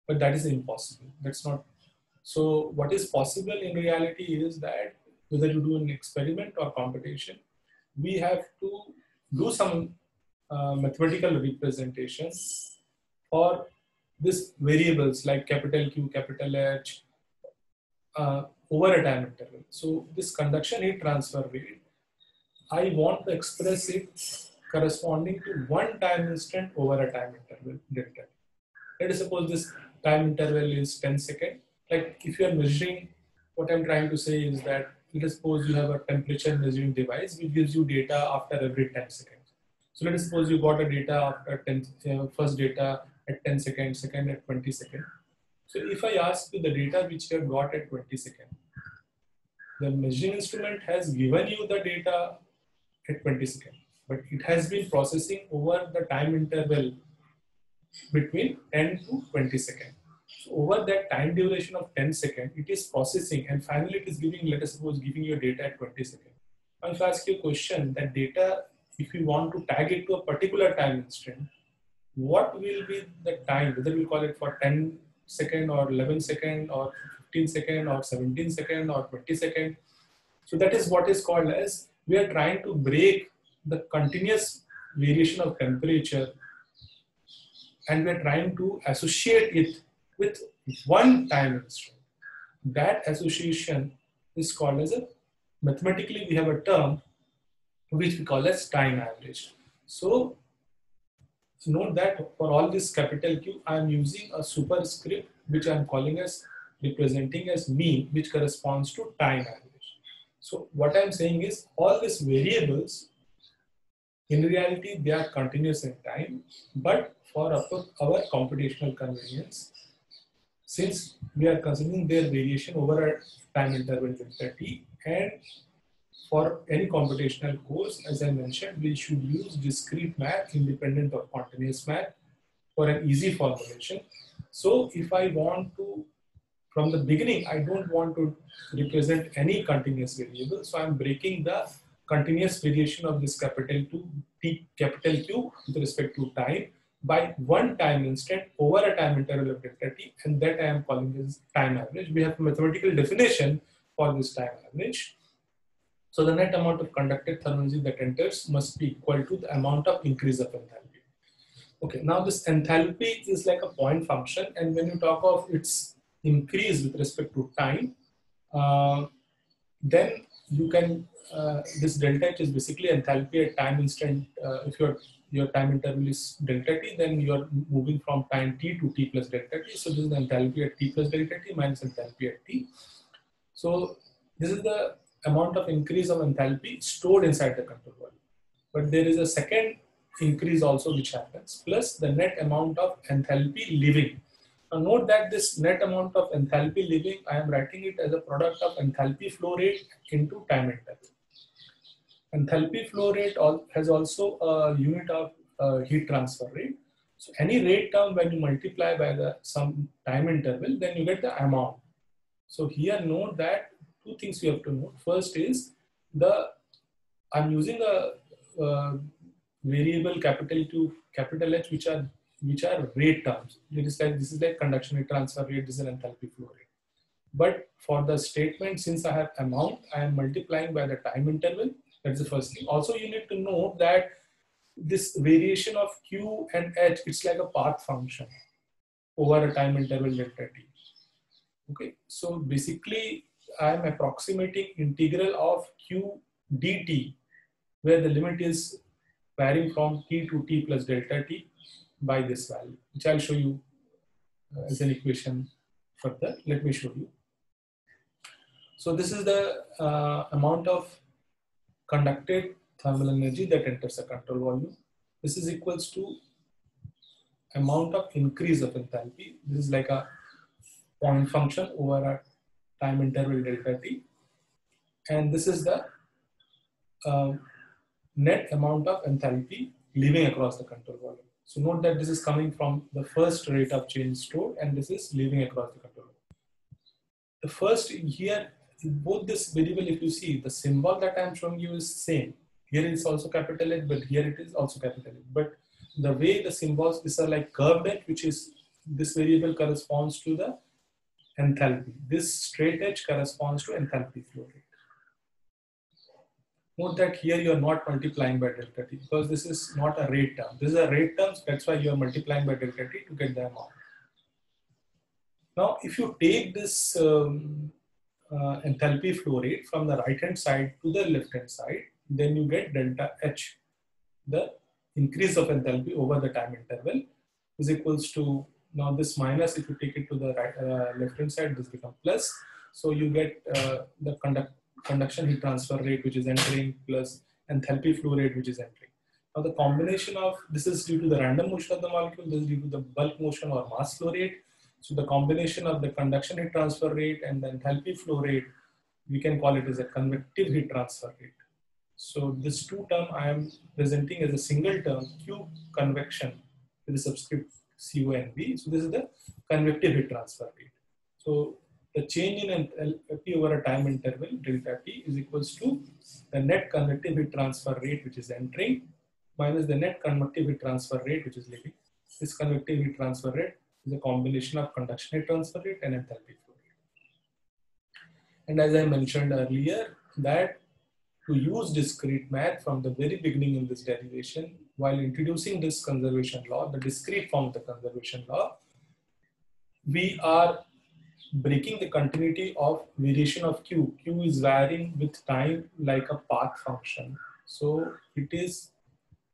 A: But that is impossible. That's not so what is possible in reality is that whether you do an experiment or computation, we have to do some uh, mathematical representation for this variables like capital Q, capital H, uh, over a time interval. So this conduction heat transfer rate, I want to express it corresponding to one time instant over a time interval delta. Let us suppose this time interval is 10 second. Like if you are measuring, what I'm trying to say is that let us suppose you have a temperature measuring device which gives you data after every 10 seconds. So let us suppose you got a data after 10, uh, first data at 10 seconds, second at 20 seconds. So if I ask you the data which you have got at 20 seconds, the measuring instrument has given you the data at 20 seconds, but it has been processing over the time interval between 10 to 20 seconds. So over that time duration of 10 seconds, it is processing and finally it is giving, let us suppose, giving you data at 20 seconds. Now if I ask you a question, that data, if you want to tag it to a particular time instant, what will be the time, whether we call it for 10 second or 11 second or 15 second or 17 second or 20 second. So that is what is called as, we are trying to break the continuous variation of temperature and we're trying to associate it with one time instant. That association is called as a, mathematically we have a term which we call as time average. So note that for all this capital Q, I am using a superscript which I am calling as representing as mean, which corresponds to time average. So what I'm saying is all these variables, in reality, they are continuous in time, but for our computational convenience, since we are considering their variation over a time interval delta t and for any computational course, as I mentioned, we should use discrete math independent of continuous math for an easy formulation. So if I want to, from the beginning, I don't want to represent any continuous variable. So I'm breaking the continuous variation of this capital to T capital Q with respect to time by one time instant over a time interval of delta t and that I am calling as time average. We have a mathematical definition for this time average. So the net amount of conducted thermal energy that enters must be equal to the amount of increase of enthalpy. Okay, now this enthalpy is like a point function and when you talk of its increase with respect to time, uh, then you can, uh, this delta H is basically enthalpy at time instant, uh, if you're your time interval is delta t, then you are moving from time t to t plus delta t. So this is the enthalpy at t plus delta t minus enthalpy at t. So this is the amount of increase of enthalpy stored inside the control volume. But there is a second increase also which happens plus the net amount of enthalpy leaving. Now note that this net amount of enthalpy leaving, I am writing it as a product of enthalpy flow rate into time interval. Enthalpy flow rate has also a unit of uh, heat transfer rate. So any rate term when you multiply by the some time interval, then you get the amount. So here note that two things you have to note. First is the I'm using a, a variable capital to capital H, which are which are rate terms. It is like this is like conduction rate, transfer rate, this is an enthalpy flow rate. But for the statement, since I have amount, I am multiplying by the time interval that's the first thing. Also, you need to know that this variation of Q and H, it's like a path function over a time interval delta t. Okay, so basically I'm approximating integral of Q dt where the limit is varying from t to t plus delta t by this value, which I'll show you uh, as an equation further. Let me show you. So this is the uh, amount of conducted thermal energy that enters the control volume. This is equals to amount of increase of enthalpy. This is like a point function over a time interval delta t. And this is the uh, net amount of enthalpy leaving across the control volume. So note that this is coming from the first rate of change stored and this is leaving across the control volume. The first here both this variable, if you see, the symbol that I'm showing you is same. Here it's also capital H, but here it is also capital H. But the way the symbols, these are like curved edge, which is this variable corresponds to the enthalpy. This straight edge corresponds to enthalpy flow rate. Note that here you are not multiplying by delta t because this is not a rate term. This is a rate term, so that's why you are multiplying by delta t to get the amount. Now, if you take this um, uh, enthalpy flow rate from the right hand side to the left hand side, then you get delta H, the increase of enthalpy over the time interval is equals to now this minus if you take it to the right uh, left hand side this becomes plus. So you get uh, the conduct conduction heat transfer rate which is entering plus enthalpy flow rate which is entering. Now the combination of this is due to the random motion of the molecule this is due to the bulk motion or mass flow rate. So the combination of the conduction heat transfer rate and the enthalpy flow rate we can call it as a convective heat transfer rate. So this two term I am presenting as a single term Q convection with the subscript CONV. So this is the convective heat transfer rate. So the change in enthalpy over a time interval delta T is equals to the net convective heat transfer rate which is entering minus the net convective heat transfer rate which is leaving. This convective heat transfer rate is a combination of conduction heat transfer rate and enthalpy flow rate. And as I mentioned earlier that to use discrete math from the very beginning in this derivation while introducing this conservation law, the discrete form of the conservation law, we are breaking the continuity of variation of Q. Q is varying with time like a path function. So it is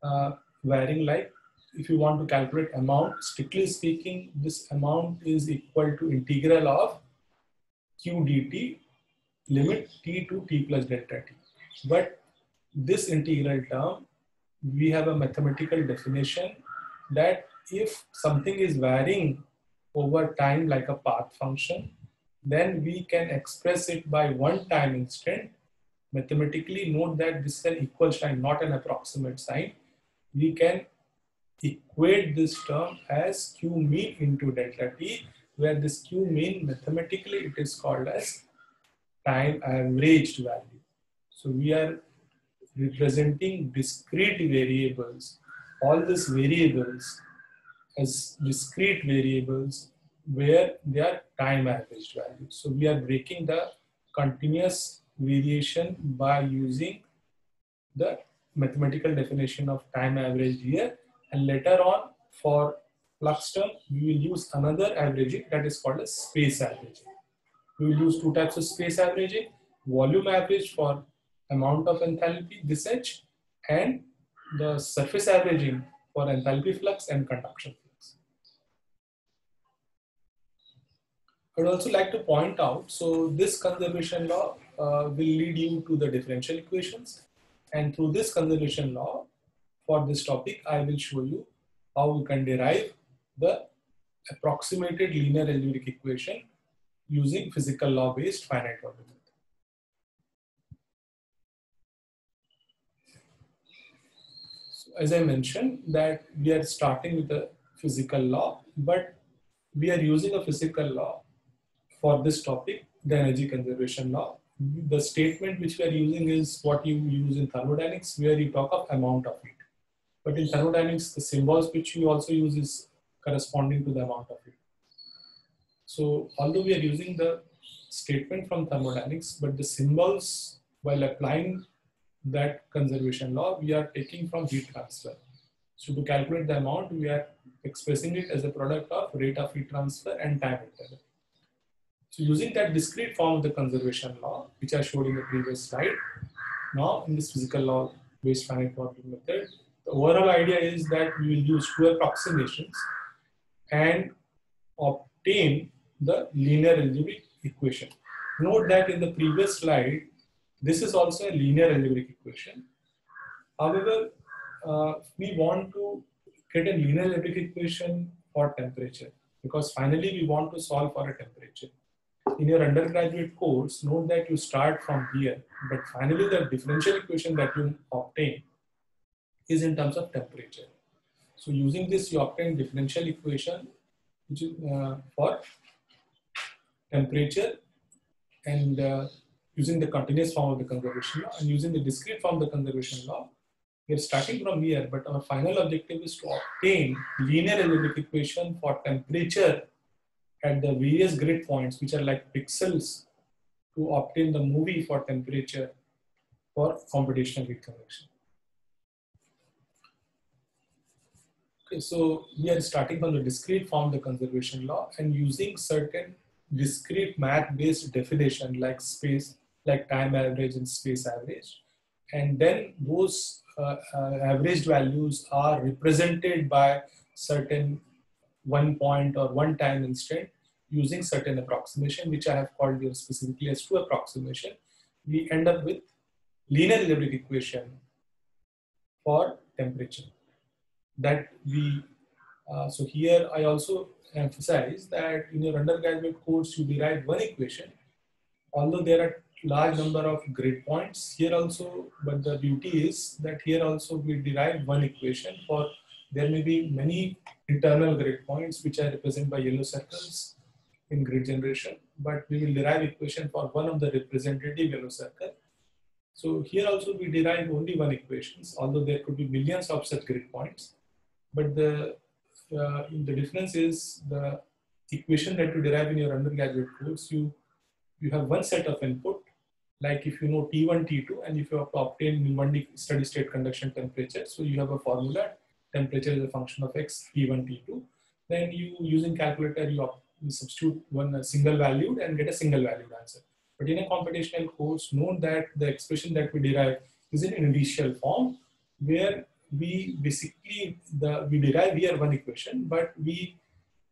A: uh, varying like if you want to calculate amount, strictly speaking, this amount is equal to integral of Q dt limit t to t plus delta t. But this integral term, we have a mathematical definition that if something is varying over time like a path function, then we can express it by one time instant. Mathematically note that this is an equal sign, not an approximate sign. We can equate this term as q mean into delta t, where this q mean mathematically it is called as time averaged value. So we are representing discrete variables, all these variables as discrete variables where they are time averaged values. So we are breaking the continuous variation by using the mathematical definition of time averaged here and later on for flux term we will use another averaging that is called as space averaging. We will use two types of space averaging, volume average for amount of enthalpy, this H, and the surface averaging for enthalpy flux and conduction flux. I would also like to point out, so this conservation law uh, will lead you to the differential equations. And through this conservation law, for this topic, I will show you how you can derive the approximated linear algebraic equation using physical law based finite as I mentioned, that we are starting with a physical law, but we are using a physical law for this topic, the energy conservation law. The statement which we are using is what you use in thermodynamics, where you talk of amount of heat. But in thermodynamics, the symbols which you also use is corresponding to the amount of heat. So although we are using the statement from thermodynamics, but the symbols while applying that conservation law, we are taking from heat transfer. So to calculate the amount, we are expressing it as a product of rate of heat transfer and time interval. So using that discrete form of the conservation law, which I showed in the previous slide, now in this physical law based finite probability method, the overall idea is that we will use two approximations and obtain the linear algebraic equation. Note that in the previous slide, this is also a linear algebraic equation. However, uh, we want to get a linear algebraic equation for temperature because finally we want to solve for a temperature. In your undergraduate course, note that you start from here, but finally the differential equation that you obtain is in terms of temperature. So using this, you obtain differential equation which is uh, for temperature and uh, using the continuous form of the conservation law and using the discrete form of the conservation law, we are starting from here, but our final objective is to obtain linear algebraic equation for temperature at the various grid points, which are like pixels, to obtain the movie for temperature for computational heat convection. Okay, so we are starting from the discrete form, of the conservation law, and using certain discrete math-based definition like space, like time average and space average. And then those uh, uh, averaged values are represented by certain one point or one time instant using certain approximation, which I have called here specifically as two approximation. We end up with linear algebraic equation for temperature that we, uh, so here I also emphasize that in your undergraduate course, you derive one equation, although there are large number of grid points here also, but the beauty is that here also we derive one equation for, there may be many internal grid points which are represented by yellow circles in grid generation, but we will derive equation for one of the representative yellow circle. So here also we derive only one equations, although there could be millions of such grid points. But the, uh, the difference is the equation that you derive in your undergraduate course, you, you have one set of input, like if you know T1, T2, and if you have to obtain Milwaughee steady state conduction temperature, so you have a formula, temperature is a function of X, T1, T2. Then you using calculator, you, substitute one single valued and get a single valued answer. But in a computational course, note that the expression that we derive is in initial form, where we basically the we derive here one equation, but we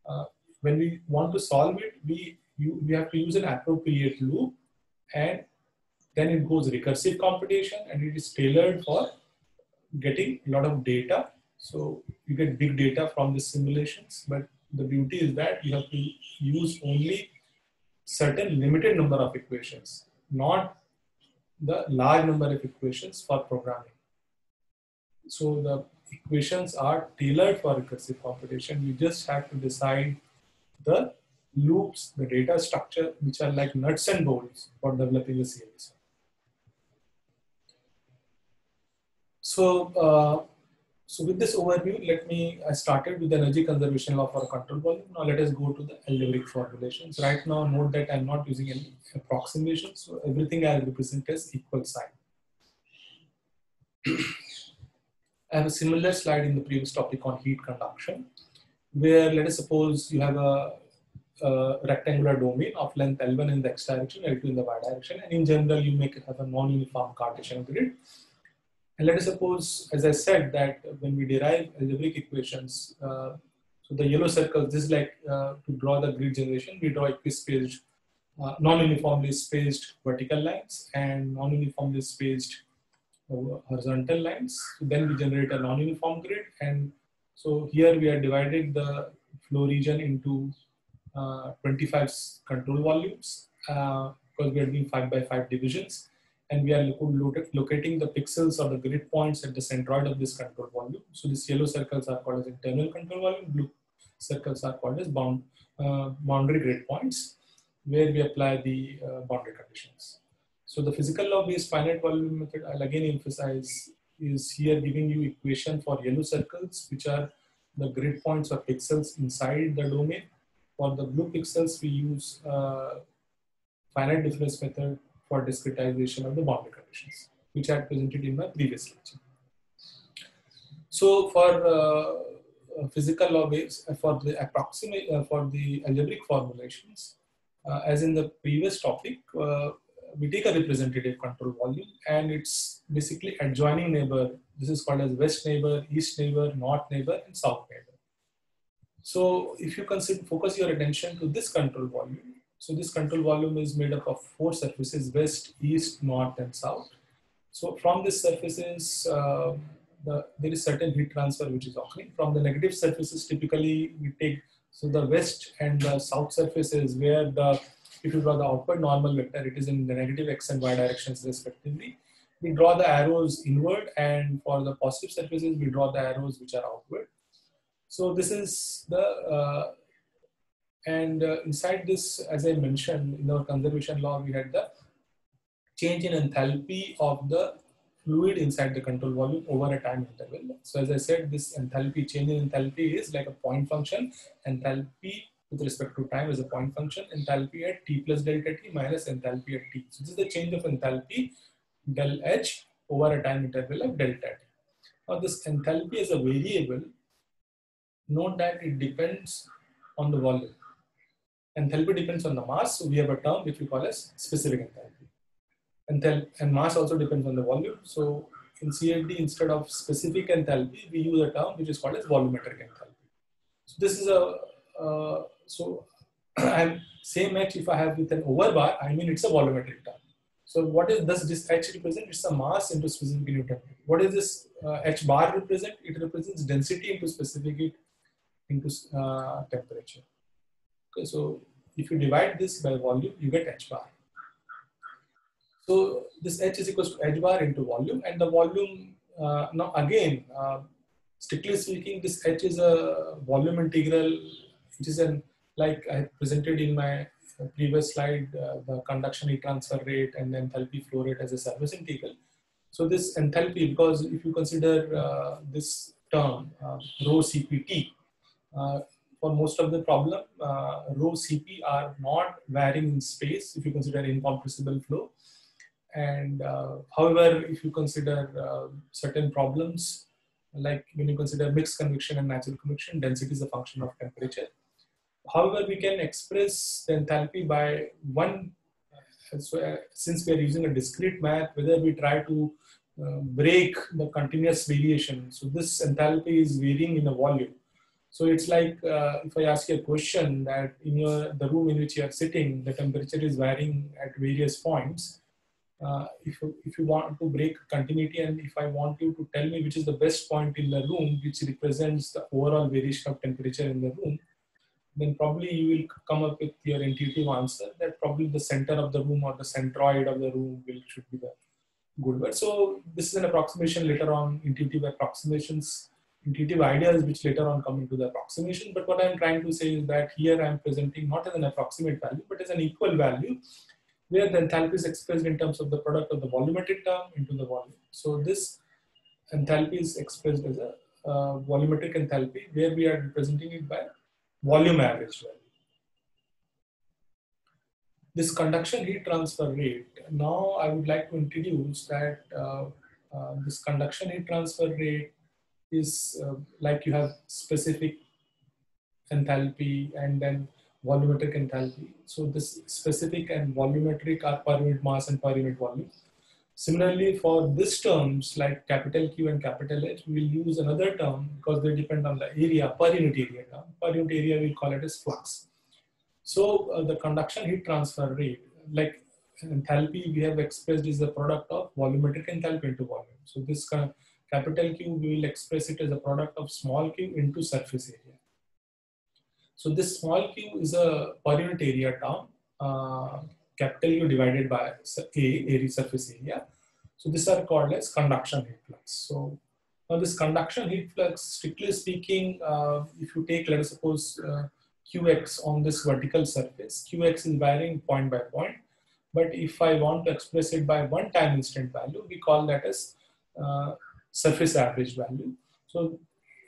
A: uh, when we want to solve it, we you, we have to use an appropriate loop, and then it goes recursive computation, and it is tailored for getting a lot of data. So you get big data from the simulations, but the beauty is that you have to use only certain limited number of equations, not the large number of equations for programming. So the equations are tailored for recursive computation. You just have to decide the loops, the data structure, which are like nuts and bolts for developing the CLS. So, uh, so with this overview, let me, I started with the energy conservation law for control volume. Now let us go to the algebraic formulations. Right now, note that I'm not using any approximation. So everything I represent as equal sign. [CLEARS THROAT] I have a similar slide in the previous topic on heat conduction, where let us suppose you have a, a rectangular domain of length L1 in the x direction, L2 in the y direction, and in general you make have a non-uniform Cartesian grid. And let us suppose, as I said, that when we derive algebraic equations, uh, so the yellow circles, this is like uh, to draw the grid generation, we draw equispaced, uh, non-uniformly spaced vertical lines and non-uniformly spaced horizontal lines. So then we generate a non-uniform grid. And so here we are divided the flow region into uh, 25 control volumes uh, because we are doing 5 by 5 divisions. And we are locating the pixels or the grid points at the centroid of this control volume. So these yellow circles are called as internal control volume, blue circles are called as bound, uh, boundary grid points where we apply the uh, boundary conditions. So the physical law based finite volume method, I'll again emphasize, is here giving you equation for yellow circles, which are the grid points or pixels inside the domain. For the blue pixels, we use uh, finite difference method for discretization of the boundary conditions, which I had presented in my previous lecture. So for uh, physical law based, uh, for the approximate, uh, for the algebraic formulations, uh, as in the previous topic, uh, we take a representative control volume and it's basically adjoining neighbor. This is called as west neighbor, east neighbor, north neighbor, and south neighbor. So if you consider focus your attention to this control volume, so this control volume is made up of four surfaces, west, east, north, and south. So from these surfaces, uh, the, there is certain heat transfer which is occurring. From the negative surfaces, typically we take, so the west and the south surfaces where the if you draw the outward normal vector, it is in the negative x and y directions respectively. We draw the arrows inward and for the positive surfaces, we draw the arrows which are outward. So this is the, uh, and uh, inside this, as I mentioned in our conservation law, we had the change in enthalpy of the fluid inside the control volume over a time interval. So as I said, this enthalpy, change in enthalpy is like a point function. Enthalpy with respect to time is a point function, enthalpy at t plus delta t minus enthalpy at t. So this is the change of enthalpy del h over a time interval of delta t. Now this enthalpy is a variable note that it depends on the volume. Enthalpy depends on the mass, so we have a term which we call as specific enthalpy. Enthal and mass also depends on the volume. So in CFD, instead of specific enthalpy, we use a term which is called as volumetric enthalpy. So this is a, uh, so [CLEARS THROAT] I'm same H if I have with an overbar, I mean it's a volumetric term. So what is does this H represent? It's a mass into specific unit. What is this uh, H bar represent? It represents density into specific into uh, temperature. Okay, so if you divide this by volume, you get H bar. So this H is equals to H bar into volume and the volume, uh, now again, uh, strictly speaking, this H is a volume integral, which is an, like I presented in my previous slide, uh, the conduction heat transfer rate and the enthalpy flow rate as a surface integral. So this enthalpy, because if you consider uh, this term, uh, rho CPT, uh, for most of the problem, uh, rho Cp are not varying in space if you consider incompressible flow. And uh, however, if you consider uh, certain problems, like when you consider mixed convection and natural convection, density is a function of temperature. However, we can express the enthalpy by one, so, uh, since we are using a discrete math, whether we try to uh, break the continuous variation. So this enthalpy is varying in a volume. So it's like uh, if I ask you a question that in your the room in which you are sitting, the temperature is varying at various points. Uh, if, if you want to break continuity and if I want you to tell me which is the best point in the room which represents the overall variation of temperature in the room, then probably you will come up with your intuitive answer that probably the center of the room or the centroid of the room will should be the good word. So this is an approximation later on, intuitive approximations intuitive ideas which later on come into the approximation. But what I'm trying to say is that here I'm presenting not as an approximate value, but as an equal value where the enthalpy is expressed in terms of the product of the volumetric term into the volume. So this enthalpy is expressed as a uh, volumetric enthalpy where we are representing it by volume average value. This conduction heat transfer rate, now I would like to introduce that uh, uh, this conduction heat transfer rate is uh, like you have specific enthalpy and then volumetric enthalpy. So this specific and volumetric are per unit mass and per unit volume. Similarly, for this terms like capital Q and capital H, we will use another term because they depend on the area, per unit area term. Per unit area, we'll call it as flux. So uh, the conduction heat transfer rate, like enthalpy we have expressed is the product of volumetric enthalpy into volume. So this kind of capital Q, we will express it as a product of small q into surface area. So this small q is a per unit area term, uh, capital U divided by A, area surface area. So these are called as conduction heat flux. So now this conduction heat flux, strictly speaking, uh, if you take, let us suppose, uh, Qx on this vertical surface, Qx is varying point by point. But if I want to express it by one time instant value, we call that as uh, surface average value. So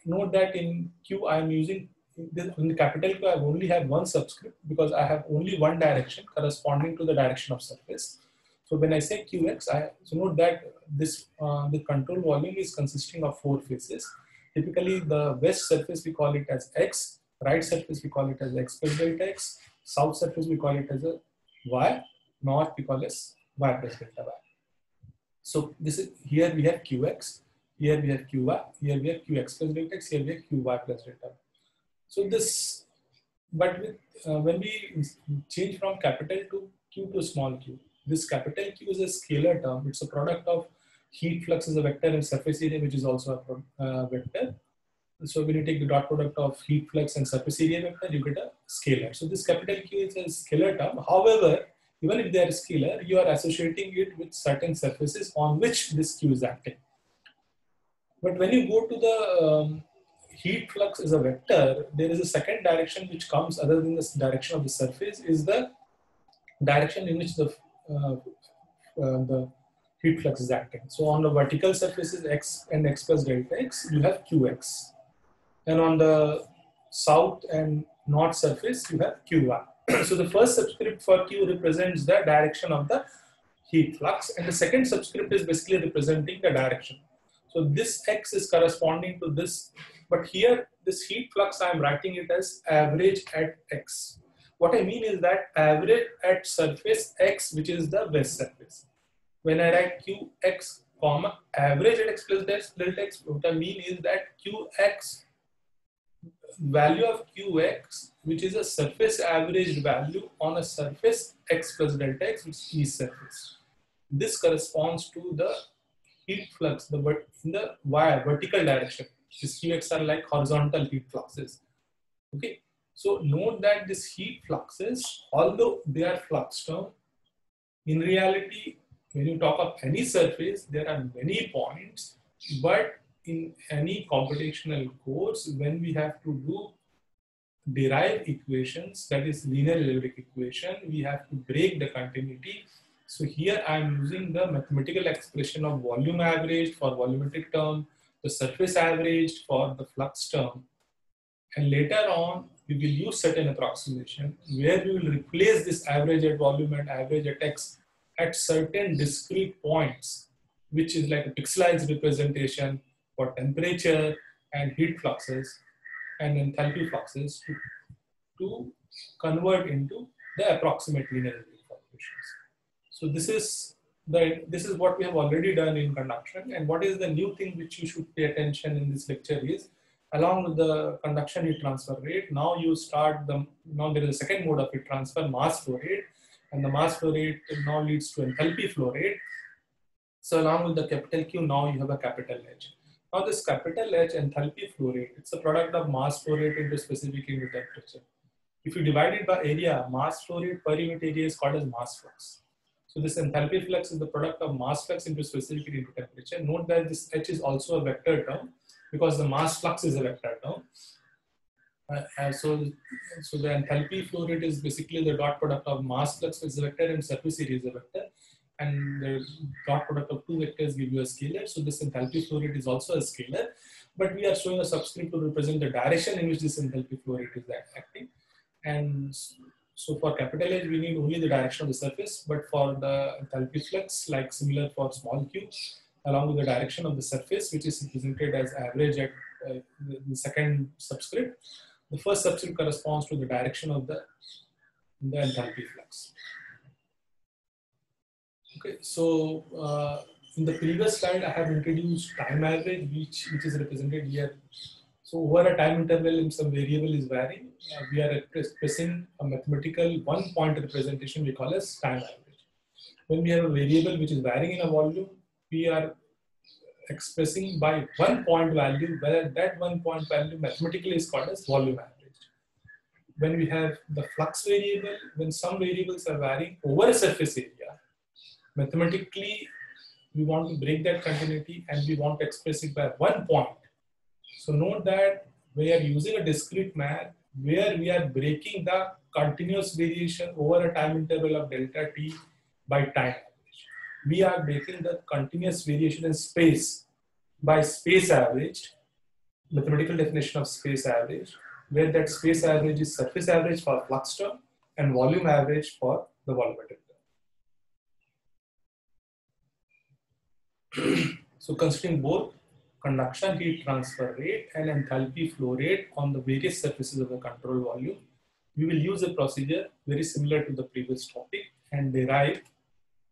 A: note that in Q I am using in the capital Q I only have one subscript because I have only one direction corresponding to the direction of surface. So when I say Qx, I so note that this uh, the control volume is consisting of four faces. Typically, the west surface we call it as x, right surface we call it as x plus delta x, south surface we call it as a y, north we call it as y plus delta y. So this is here we have Qx, here we have Qy, here we have Qx plus delta x, here we have Qy plus delta. So this, but with, uh, when we change from capital to Q to small q, this capital Q is a scalar term. It's a product of heat flux as a vector and surface area, which is also a uh, vector. So when you take the dot product of heat flux and surface area vector, you get a scalar. So this capital Q is a scalar term. However, even if they are scalar, you are associating it with certain surfaces on which this Q is acting. But when you go to the um, heat flux is a vector, there is a second direction which comes other than the direction of the surface is the direction in which the, uh, uh, the heat flux is acting. So on the vertical surfaces x and x plus delta x, you have qx. And on the south and north surface, you have qy. [COUGHS] so the first subscript for q represents the direction of the heat flux and the second subscript is basically representing the direction. So this x is corresponding to this But here, this heat flux, I'm writing it as average at x. What I mean is that average at surface x, which is the west surface. When I write qx comma average at x plus delta x, what I mean is that qx value of qx, which is a surface averaged value on a surface x plus delta x, which is each surface. This corresponds to the heat flux the, in the y vertical direction. These qx are like horizontal heat fluxes. Okay, so note that these heat fluxes, although they are flux term, in reality, when you talk of any surface, there are many points, but in any computational course, when we have to do derive equations, that is linear algebraic equation, we have to break the continuity. So here I am using the mathematical expression of volume average for volumetric term, the surface averaged for the flux term. And later on, we will use certain approximation where we will replace this average at volume and average at x at certain discrete points, which is like a pixelized representation for temperature and heat fluxes and enthalpy fluxes to, to convert into the approximate linear calculations. So this is the this is what we have already done in conduction. And what is the new thing which you should pay attention in this lecture is along with the conduction heat transfer rate now you start the now there is a second mode of heat transfer mass flow rate. And the mass flow rate now leads to enthalpy flow rate. So along with the capital Q now you have a capital H. Now this capital H enthalpy flow rate, it's a product of mass flow rate into specific unit temperature. If you divide it by area, mass flow rate per unit area is called as mass flux. So this enthalpy flux is the product of mass flux into specific heat into temperature. Note that this H is also a vector term because the mass flux is a vector term. Uh, so, so the enthalpy flow rate is basically the dot product of mass flux is a vector and surface area is a vector and the dot product of two vectors give you a scalar. So this enthalpy flow rate is also a scalar, but we are showing a subscript to represent the direction in which this enthalpy flow rate is acting. And so for capital H, we need only the direction of the surface, but for the enthalpy flux, like similar for small q, along with the direction of the surface, which is represented as average at uh, the second subscript, the first subscript corresponds to the direction of the, the enthalpy flux. Okay, so uh, in the previous slide, I have introduced time average, which, which is represented here. So over a time interval, if some variable is varying, uh, we are expressing a mathematical one point representation we call as time average. When we have a variable which is varying in a volume, we are expressing by one point value, whether that one point value mathematically is called as volume average. When we have the flux variable, when some variables are varying over a surface area, mathematically we want to break that continuity and we want to express it by one point. So note that we are using a discrete math where we are breaking the continuous variation over a time interval of delta t by time average. We are breaking the continuous variation in space by space average, mathematical definition of space average, where that space average is surface average for flux term and volume average for the volumetric term. [CLEARS THROAT] so considering both conduction heat transfer rate and enthalpy flow rate on the various surfaces of the control volume, we will use a procedure very similar to the previous topic and derive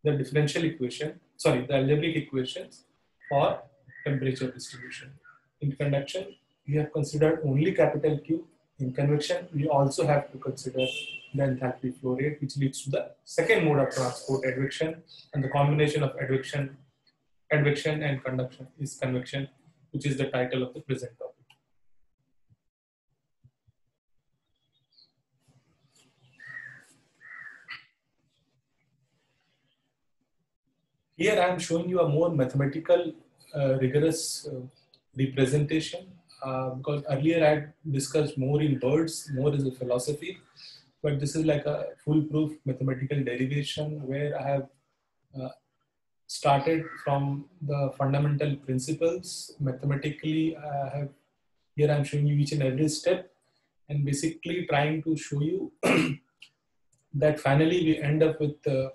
A: the differential equation, sorry, the algebraic equations for temperature distribution. In conduction, we have considered only capital Q. In convection, we also have to consider the enthalpy flow rate, which leads to the second mode of transport, advection, and the combination of advection advection and conduction is convection, which is the title of the present topic. Here I am showing you a more mathematical, uh, rigorous uh, representation uh, because earlier I had discussed more in words, more as a philosophy, but this is like a foolproof mathematical derivation where I have uh, started from the fundamental principles mathematically I have here I'm showing you each and every step and basically trying to show you [CLEARS THROAT] that finally we end up with uh,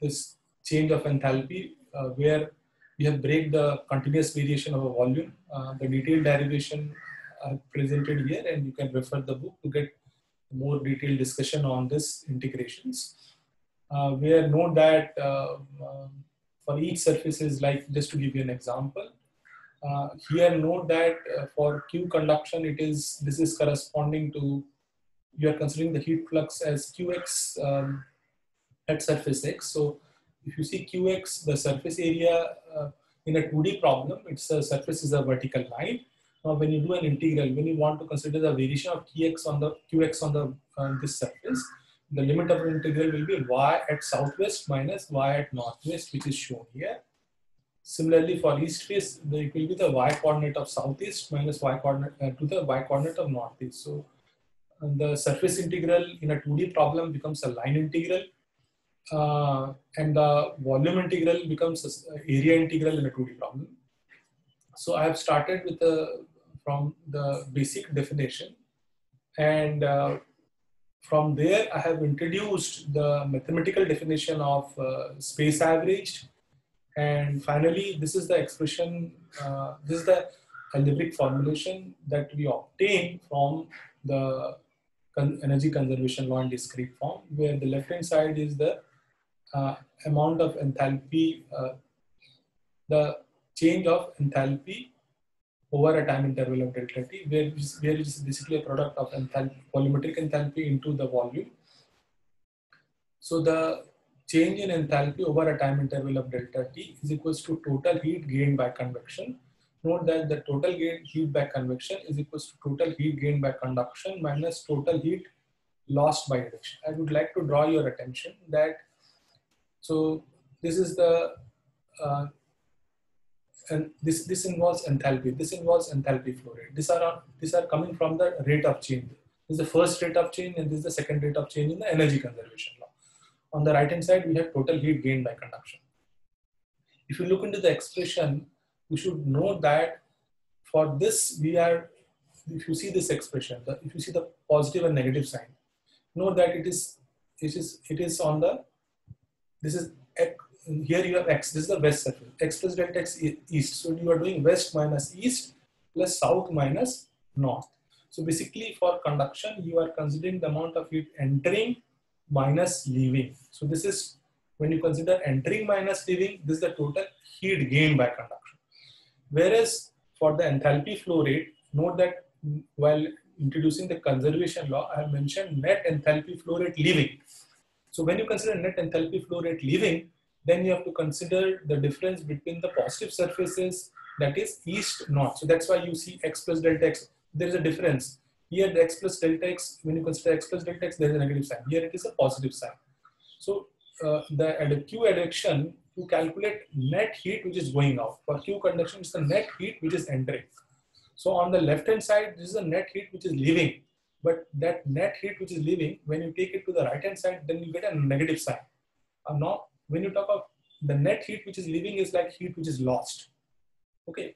A: this change of enthalpy uh, where we have break the continuous variation of a volume. Uh, the detailed derivation are presented here and you can refer the book to get more detailed discussion on this integrations. Uh, where note that uh, um, for each surface is like, just to give you an example, uh, here note that uh, for Q conduction, it is, this is corresponding to, you are considering the heat flux as Qx um, at surface X. So if you see Qx, the surface area in a 2D problem, its a surface is a vertical line. Now, when you do an integral, when you want to consider the variation of Qx on the Qx on the on this surface, the limit of the integral will be y at southwest minus y at northwest, which is shown here. Similarly, for east face, it will be the y coordinate of southeast minus y coordinate uh, to the y coordinate of northeast. So, the surface integral in a 2D problem becomes a line integral uh, and the volume integral becomes area integral in a 2D problem. So I have started with the from the basic definition and uh, from there I have introduced the mathematical definition of uh, space averaged. And finally this is the expression uh, this is the algebraic formulation that we obtain from the energy conservation law in discrete form where the left hand side is the uh, amount of enthalpy, uh, the change of enthalpy over a time interval of delta t, where, it is basically a product of enthalpy, volumetric enthalpy into the volume. So the change in enthalpy over a time interval of delta t is equals to total heat gained by convection. Note that the total gain heat by convection is equals to total heat gained by conduction minus total heat lost by advection. I would like to draw your attention that so this is the, uh, and this, this involves enthalpy. This involves enthalpy flow rate. These are, these are coming from the rate of change. This is the first rate of change and this is the second rate of change in the energy conservation law. On the right hand side, we have total heat gained by conduction. If you look into the expression, you should know that for this, we are, if you see this expression, the, if you see the positive and negative sign, know that it is, it is, it is on the this is here you have x. This is the west surface. X plus delta x east. So you are doing west minus east plus south minus north. So basically for conduction, you are considering the amount of heat entering minus leaving. So this is when you consider entering minus leaving, this is the total heat gained by conduction. Whereas for the enthalpy flow rate, note that while introducing the conservation law, I have mentioned net enthalpy flow rate leaving. So when you consider net enthalpy flow rate leaving, then you have to consider the difference between the positive surfaces that is east north. So that's why you see x plus delta x. There is a difference. Here the x plus delta x, when you consider x plus delta x, there is a negative sign. Here it is a positive sign. So uh, the at Q advection, you calculate net heat which is going out. For Q conduction, it's the net heat which is entering. So on the left hand side, this is the net heat which is leaving. But that net heat which is leaving, when you take it to the right hand side, then you get a negative sign. Uh, now, when you talk of the net heat which is leaving is like heat which is lost. Okay,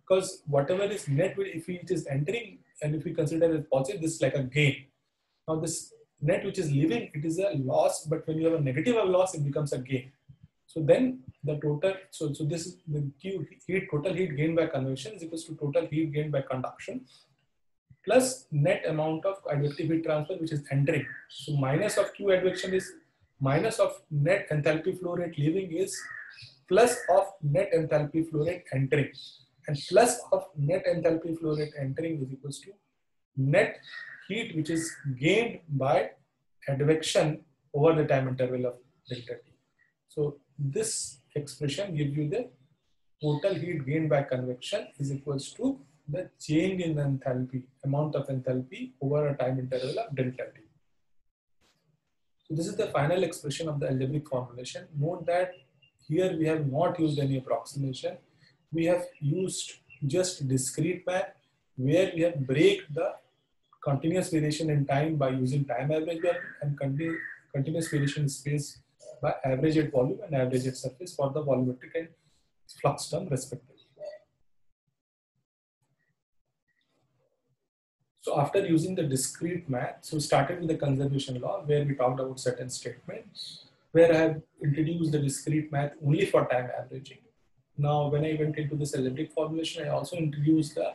A: because whatever is net, if it is entering and if we consider it positive, this is like a gain. Now this net which is leaving, it is a loss, but when you have a negative of loss, it becomes a gain. So then the total, so, so this is the Q heat, total heat gained by convection is equals to total heat gained by conduction plus net amount of advective heat transfer which is entering. So minus of Q advection is minus of net enthalpy flow rate leaving is plus of net enthalpy flow rate entering and plus of net enthalpy flow rate entering is equals to net heat which is gained by advection over the time interval of delta T. So this expression gives you the total heat gained by convection is equals to the change in enthalpy, amount of enthalpy over a time interval of delta T. So this is the final expression of the algebraic formulation. Note that here we have not used any approximation. We have used just discrete math where we have break the continuous variation in time by using time average and continu continuous variation in space by average at volume and average at surface for the volumetric and flux term respectively. So after using the discrete math, so we started with the conservation law where we talked about certain statements, where I have introduced the discrete math only for time averaging. Now, when I went into this algebraic formulation, I also introduced the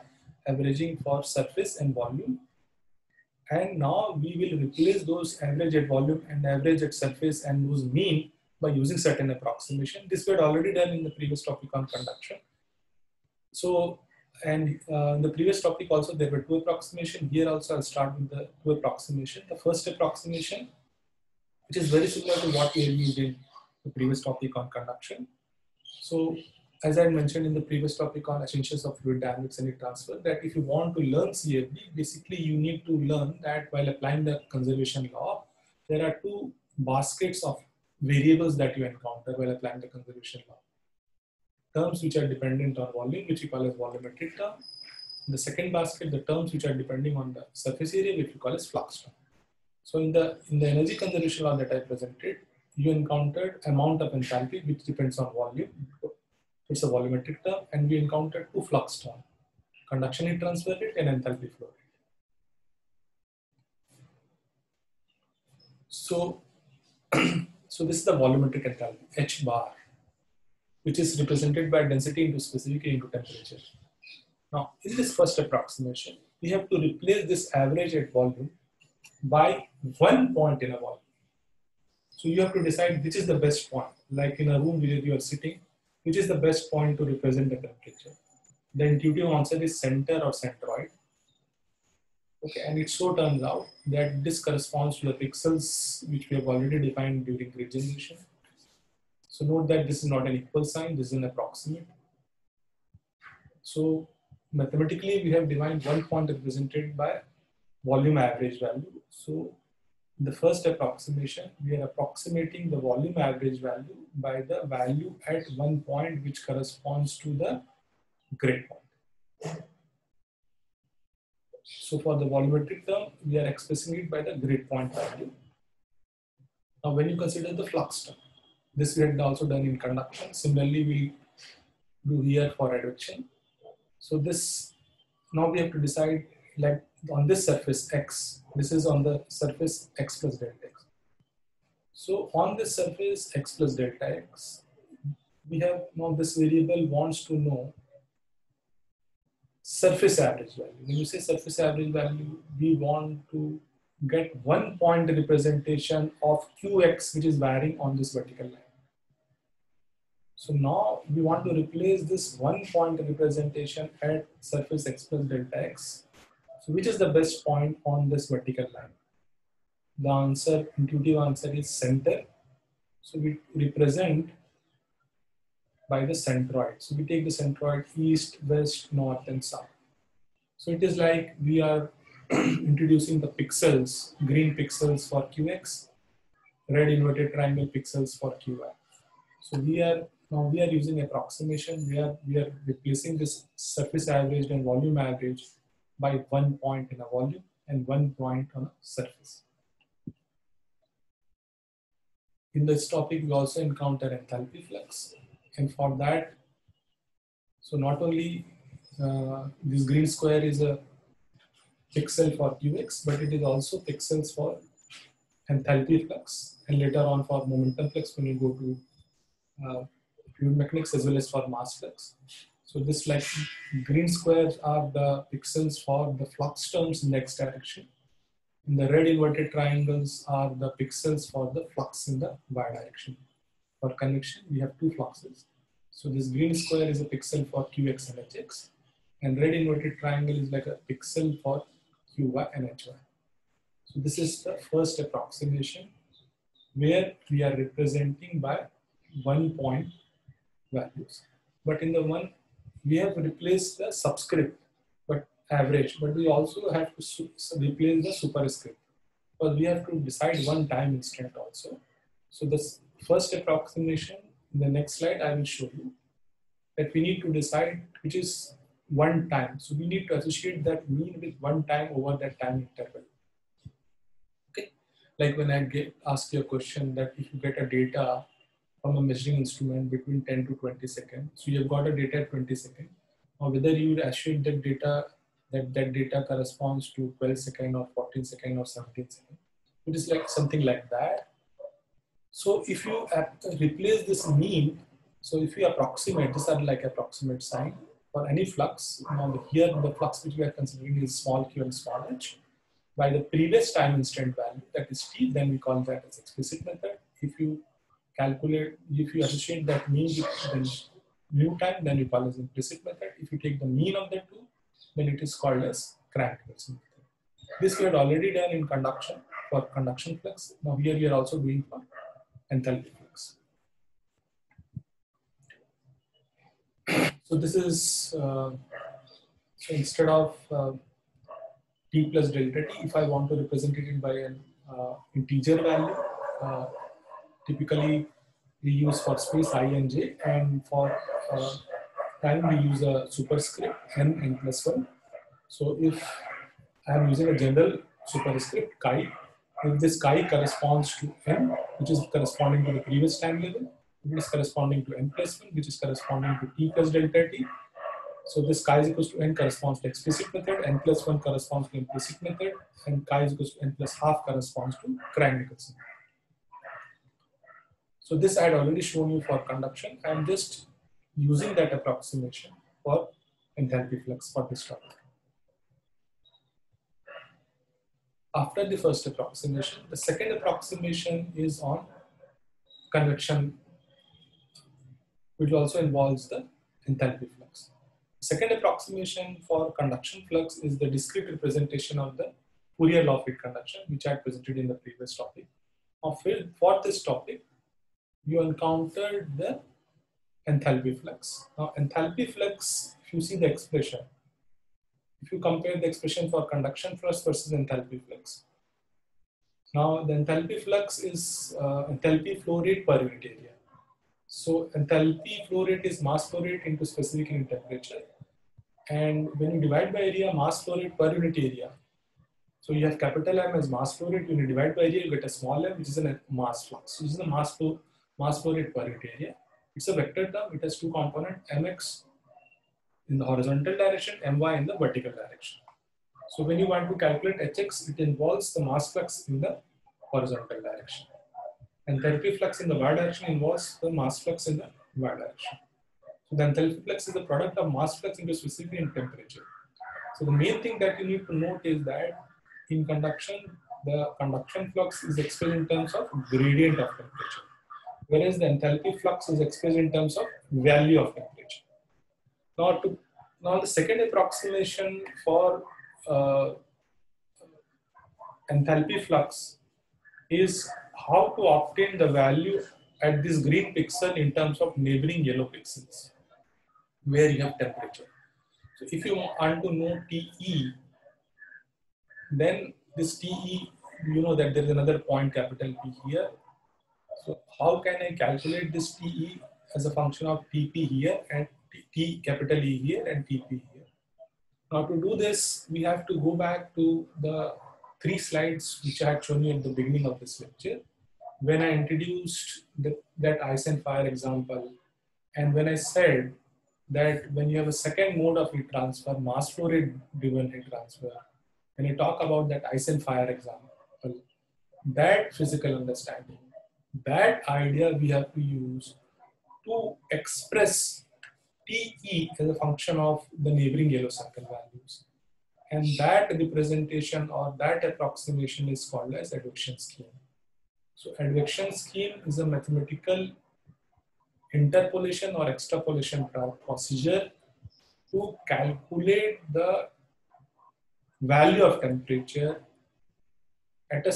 A: averaging for surface and volume. And now we will replace those average at volume and average at surface and those mean by using certain approximation. This we had already done in the previous topic on conduction. So, and uh, in the previous topic also there were two approximation. Here also I'll start with the two approximation. The first approximation, which is very similar to what we used in the previous topic on conduction. So as I mentioned in the previous topic on essentials of fluid dynamics and heat transfer, that if you want to learn CFD, basically you need to learn that while applying the conservation law, there are two baskets of variables that you encounter while applying the conservation law. Terms which are dependent on volume, which we call as volumetric term. In the second basket, the terms which are depending on the surface area, which we call as flux term. So in the in the energy conservation law that I presented, you encountered amount of enthalpy, which depends on volume. It's a volumetric term, and we encountered two flux terms, conduction heat transfer rate and enthalpy flow rate. So [CLEARS THROAT] So this is the volumetric enthalpy, H bar, which is represented by density into specific into temperature. Now, in this first approximation, we have to replace this average at volume by one point in a volume. So you have to decide which is the best point, like in a room where you are sitting, which is the best point to represent the temperature. The intuitive answer is center or centroid. Okay, and it so turns out that this corresponds to the pixels which we have already defined during grid generation. So note that this is not an equal sign, this is an approximate. So mathematically we have defined one point represented by volume average value. So the first approximation, we are approximating the volume average value by the value at one point which corresponds to the grid point. So for the volumetric term, we are expressing it by the grid point value. Now when you consider the flux term, this we had also done in conduction. Similarly, we do here for advection. So this, now we have to decide like on this surface x, this is on the surface x plus delta x. So on this surface x plus delta x, we have now this variable wants to know surface average value. When you say surface average value, we want to get one point representation of qx which is varying on this vertical line. So now we want to replace this one point representation at surface x plus delta x. So which is the best point on this vertical line? The answer, intuitive answer is center. So we represent by the centroid. So we take the centroid east, west, north, and south. So it is like we are [CLEARS THROAT] introducing the pixels, green pixels for QX, red inverted triangle pixels for QY. So we are now we are using approximation. We are we are replacing this surface average and volume average by one point in a volume and one point on a surface. In this topic, we also encounter enthalpy flux. And for that, so not only uh, this green square is a pixel for Qx, but it is also pixels for enthalpy flux and later on for momentum flux when you go to uh, fluid mechanics as well as for mass flux. So this like green squares are the pixels for the flux terms in the x direction. And the red inverted triangles are the pixels for the flux in the y direction. For convection, we have two fluxes. So this green square is a pixel for Qx and Hx, and red inverted triangle is like a pixel for Qy and Hy. So this is the first approximation where we are representing by one point values. But in the one, we have replaced the subscript, but average, but we also have to replace the superscript. But we have to decide one time instant also. So this first approximation in the next slide, I will show you that we need to decide which is one time. So we need to associate that mean with one time over that time interval. Okay, like when I get ask you a question that if you get a data from a measuring instrument between 10 to 20 seconds, so you've got a data at 20 seconds, or whether you associate that data that that data corresponds to 12 second or 14 second or 17 second. It is like something like that so if you replace this mean, So if we approximate, these are like approximate sign for any flux. Now here the flux which we are considering is small q and small h. By the previous time instant value, that is t, then we call that as explicit method. If you calculate, if you associate that mean with the new time, then you call as implicit method. If you take the mean of the two, then it is called as Crank-Nicolson method. This we had already done in conduction for conduction flux. Now here we are also doing for enthalpy flux. So this is, uh, so instead of uh, t plus delta t, if I want to represent it by an uh, integer value, uh, typically we use for space i and j, and for uh, time we use a superscript n n plus 1. So if I am using a general superscript chi, if this chi corresponds to n, which is corresponding to the previous time level, it is corresponding to n plus 1, which is corresponding to t plus delta t. So this chi is equals to n corresponds to explicit method, n plus 1 corresponds to implicit method, and chi is equals to n plus half corresponds to Crank-Nicolson. So this I had already shown you for conduction. I am just using that approximation for enthalpy flux for this topic. After the first approximation, the second approximation is on convection which also involves the enthalpy flux. Second approximation for conduction flux is the discrete representation of the Fourier law of heat conduction, which I presented in the previous topic. Now, for this topic, you encountered the enthalpy flux. Now, enthalpy flux, if you see the expression, if you compare the expression for conduction flux versus enthalpy flux. Now, the enthalpy flux is uh, enthalpy flow rate per unit area. So enthalpy flow rate is mass flow rate into specific unit temperature. And when you divide by area, mass flow rate per unit area. So you have capital M as mass flow rate. When you divide by area, you get a small m, which is a mass flux. This is the mass flow, mass flow rate per unit area. It's a vector term. It has two components, mx in the horizontal direction, my in the vertical direction. So when you want to calculate hx, it involves the mass flux in the horizontal direction. And enthalpy flux in the y direction involves the mass flux in the y direction. So the enthalpy flux is the product of mass flux into specific and temperature. So the main thing that you need to note is that in conduction, the conduction flux is expressed in terms of gradient of temperature, whereas the enthalpy flux is expressed in terms of value of temperature. Now, to, now the second approximation for uh, enthalpy flux is how to obtain the value at this green pixel in terms of neighboring yellow pixels where you have temperature. So if you want to know TE, then this TE, you know that there is another point capital P here. So how can I calculate this TE as a function of TP here and T capital E here and TP here. Now to do this, we have to go back to the three slides which I had shown you at the beginning of this lecture when I introduced the, that fire example, and when I said that when you have a second mode of heat transfer, mass flow rate driven heat transfer, when you talk about that ice and fire example, that physical understanding, that idea we have to use to express TE as a function of the neighboring yellow circle values. And that representation or that approximation is called as advection scheme. So advection scheme is a mathematical interpolation or extrapolation procedure to calculate the value of temperature at a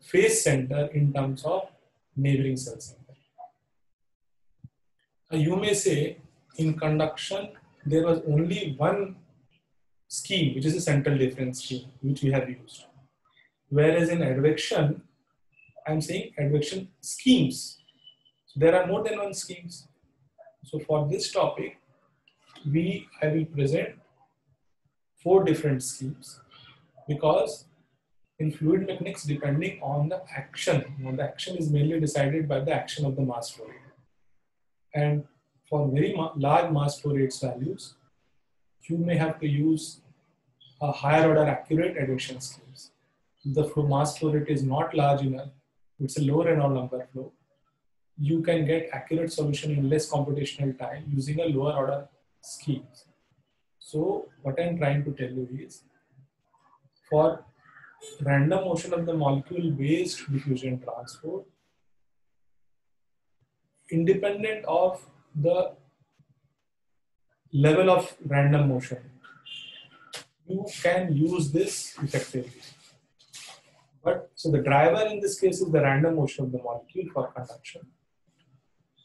A: face center in terms of neighboring cell center. Now you may say in conduction there was only one scheme which is a central difference scheme which we have used. Whereas in advection I'm saying advection schemes. So there are more than one schemes. So for this topic, we I will present four different schemes because in fluid mechanics, depending on the action, know, the action is mainly decided by the action of the mass flow rate. And for very ma large mass flow rates values, you may have to use a higher order accurate advection schemes. The flow mass flow rate is not large enough, it's a low Reynolds number flow, you can get accurate solution in less computational time using a lower order schemes. So what I'm trying to tell you is for random motion of the molecule based diffusion transport, independent of the level of random motion, you can use this effectively. But so the driver in this case is the random motion of the molecule for conduction,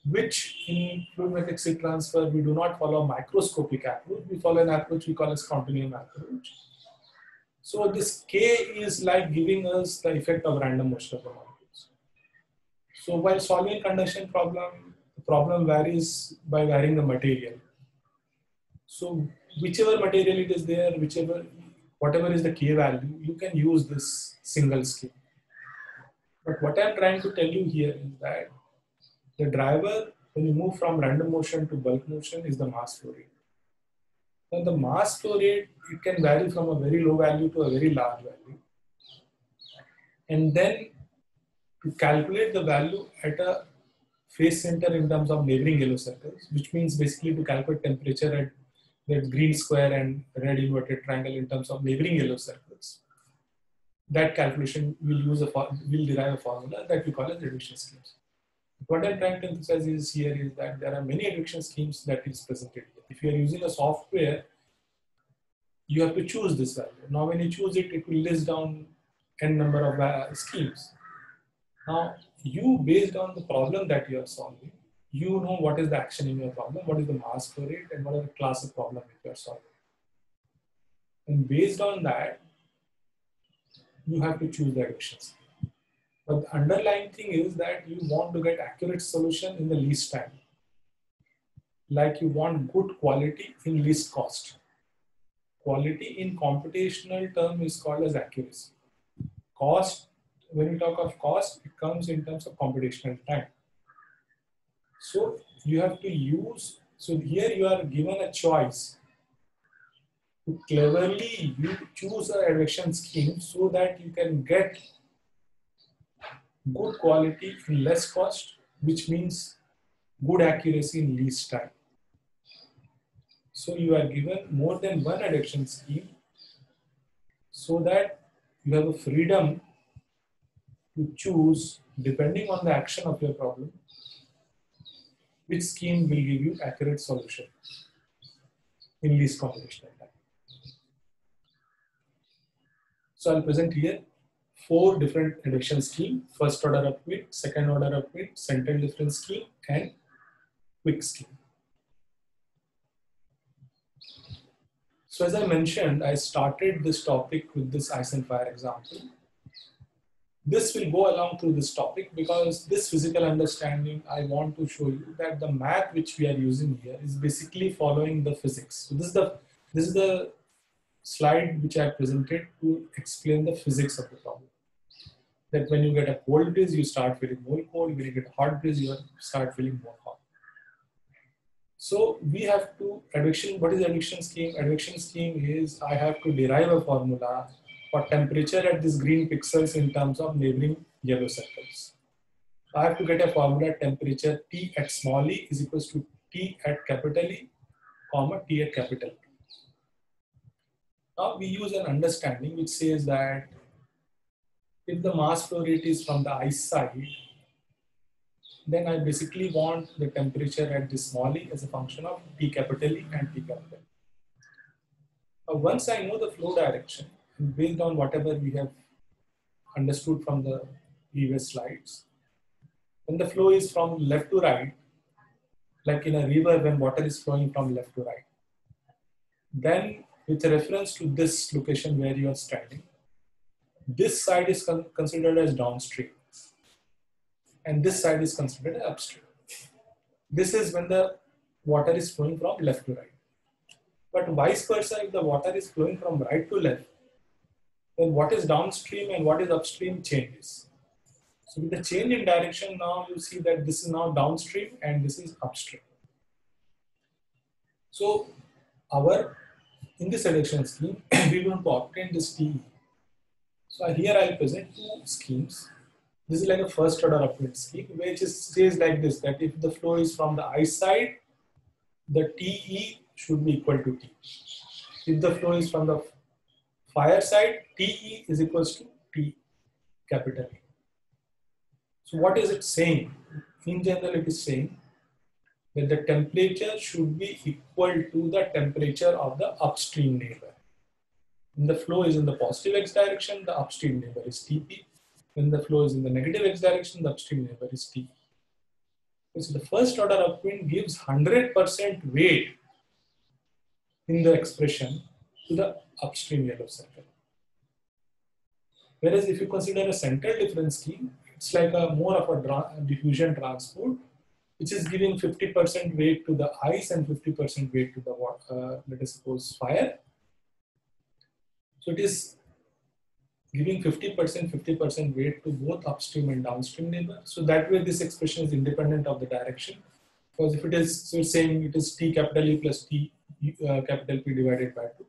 A: which in fluid heat transfer, we do not follow a microscopic approach. We follow an approach we call as continuum approach. So this K is like giving us the effect of random motion of the molecules. So while solving conduction problem, the problem varies by varying the material. So whichever material it is there, whichever, whatever is the K value, you can use this single scheme. But what I'm trying to tell you here is that the driver, when you move from random motion to bulk motion, is the mass flow rate. Now the mass flow rate, it can vary from a very low value to a very large value. And then to calculate the value at a face center in terms of neighboring yellow circles, which means basically to calculate temperature at that green square and red inverted triangle in terms of neighboring yellow circles. That calculation will use a will derive a formula that we call as advection schemes. What I'm trying to emphasize is here is that there are many advection schemes that is presented. If you are using a software, you have to choose this value. Now, when you choose it, it will list down n number of uh, schemes. Now, you based on the problem that you are solving, you know what is the action in your problem, what is the mass for it, and what are the class of problem that you are solving. And based on that, you have to choose the advections. But the underlying thing is that you want to get accurate solution in the least time. Like you want good quality in least cost. Quality in computational term is called as accuracy. Cost, when we talk of cost, it comes in terms of computational time. So you have to use, so here you are given a choice to cleverly you choose a advection scheme so that you can get good quality in less cost, which means good accuracy in least time. So you are given more than one advection scheme so that you have a freedom to choose depending on the action of your problem which scheme will give you accurate solution in least computational time. So I'll present here four different advection scheme, first order upwind, second order upwind, central difference scheme, and QUICK scheme. So as I mentioned, I started this topic with this ice and fire example this will go along through this topic because this physical understanding, I want to show you that the math which we are using here is basically following the physics. So this is the, this is the slide which I presented to explain the physics of the problem. That when you get a cold breeze, you start feeling more cold. When you get a hot breeze, you start feeling more hot. So we have to advection. What is advection scheme? Advection scheme is I have to derive a formula for temperature at these green pixels in terms of neighboring yellow circles. I have to get a formula temperature T at small e is equals to T at capital E, comma T at capital. Now we use an understanding which says that if the mass flow rate is from the ice side, then I basically want the temperature at this small e as a function of T capital E and T capital. Now once I know the flow direction, based on whatever we have understood from the previous slides. When the flow is from left to right, like in a river when water is flowing from left to right, then with reference to this location where you are standing, this side is con considered as downstream and this side is considered upstream. This is when the water is flowing from left to right. But vice versa, if the water is flowing from right to left, then what is downstream and what is upstream changes. So with the change in direction now you see that this is now downstream and this is upstream. So our, in this selection scheme, [CLEARS THROAT] we want to obtain this TE. So here I'll present two schemes. this is like a first order upwind scheme, which is, says like this, that if the flow is from the I side, the TE should be equal to T. If the flow is from the fire side, TE is equals to T capital. So what is it saying? In general, it is saying that the temperature should be equal to the temperature of the upstream neighbor. When the flow is in the positive x direction, the upstream neighbor is Tp. When the flow is in the negative x direction, the upstream neighbor is T. So the first order upwind gives 100% weight in the expression to the upstream yellow circle. Whereas if you consider a central difference scheme, it's like a more of a diffusion transport, which is giving 50% weight to the ice and 50% weight to the water, uh, let us suppose fire. So it is giving 50%, 50% weight to both upstream and downstream neighbor. So that way this expression is independent of the direction. Because if it is, so saying it is T capital E plus T uh, capital P divided by 2,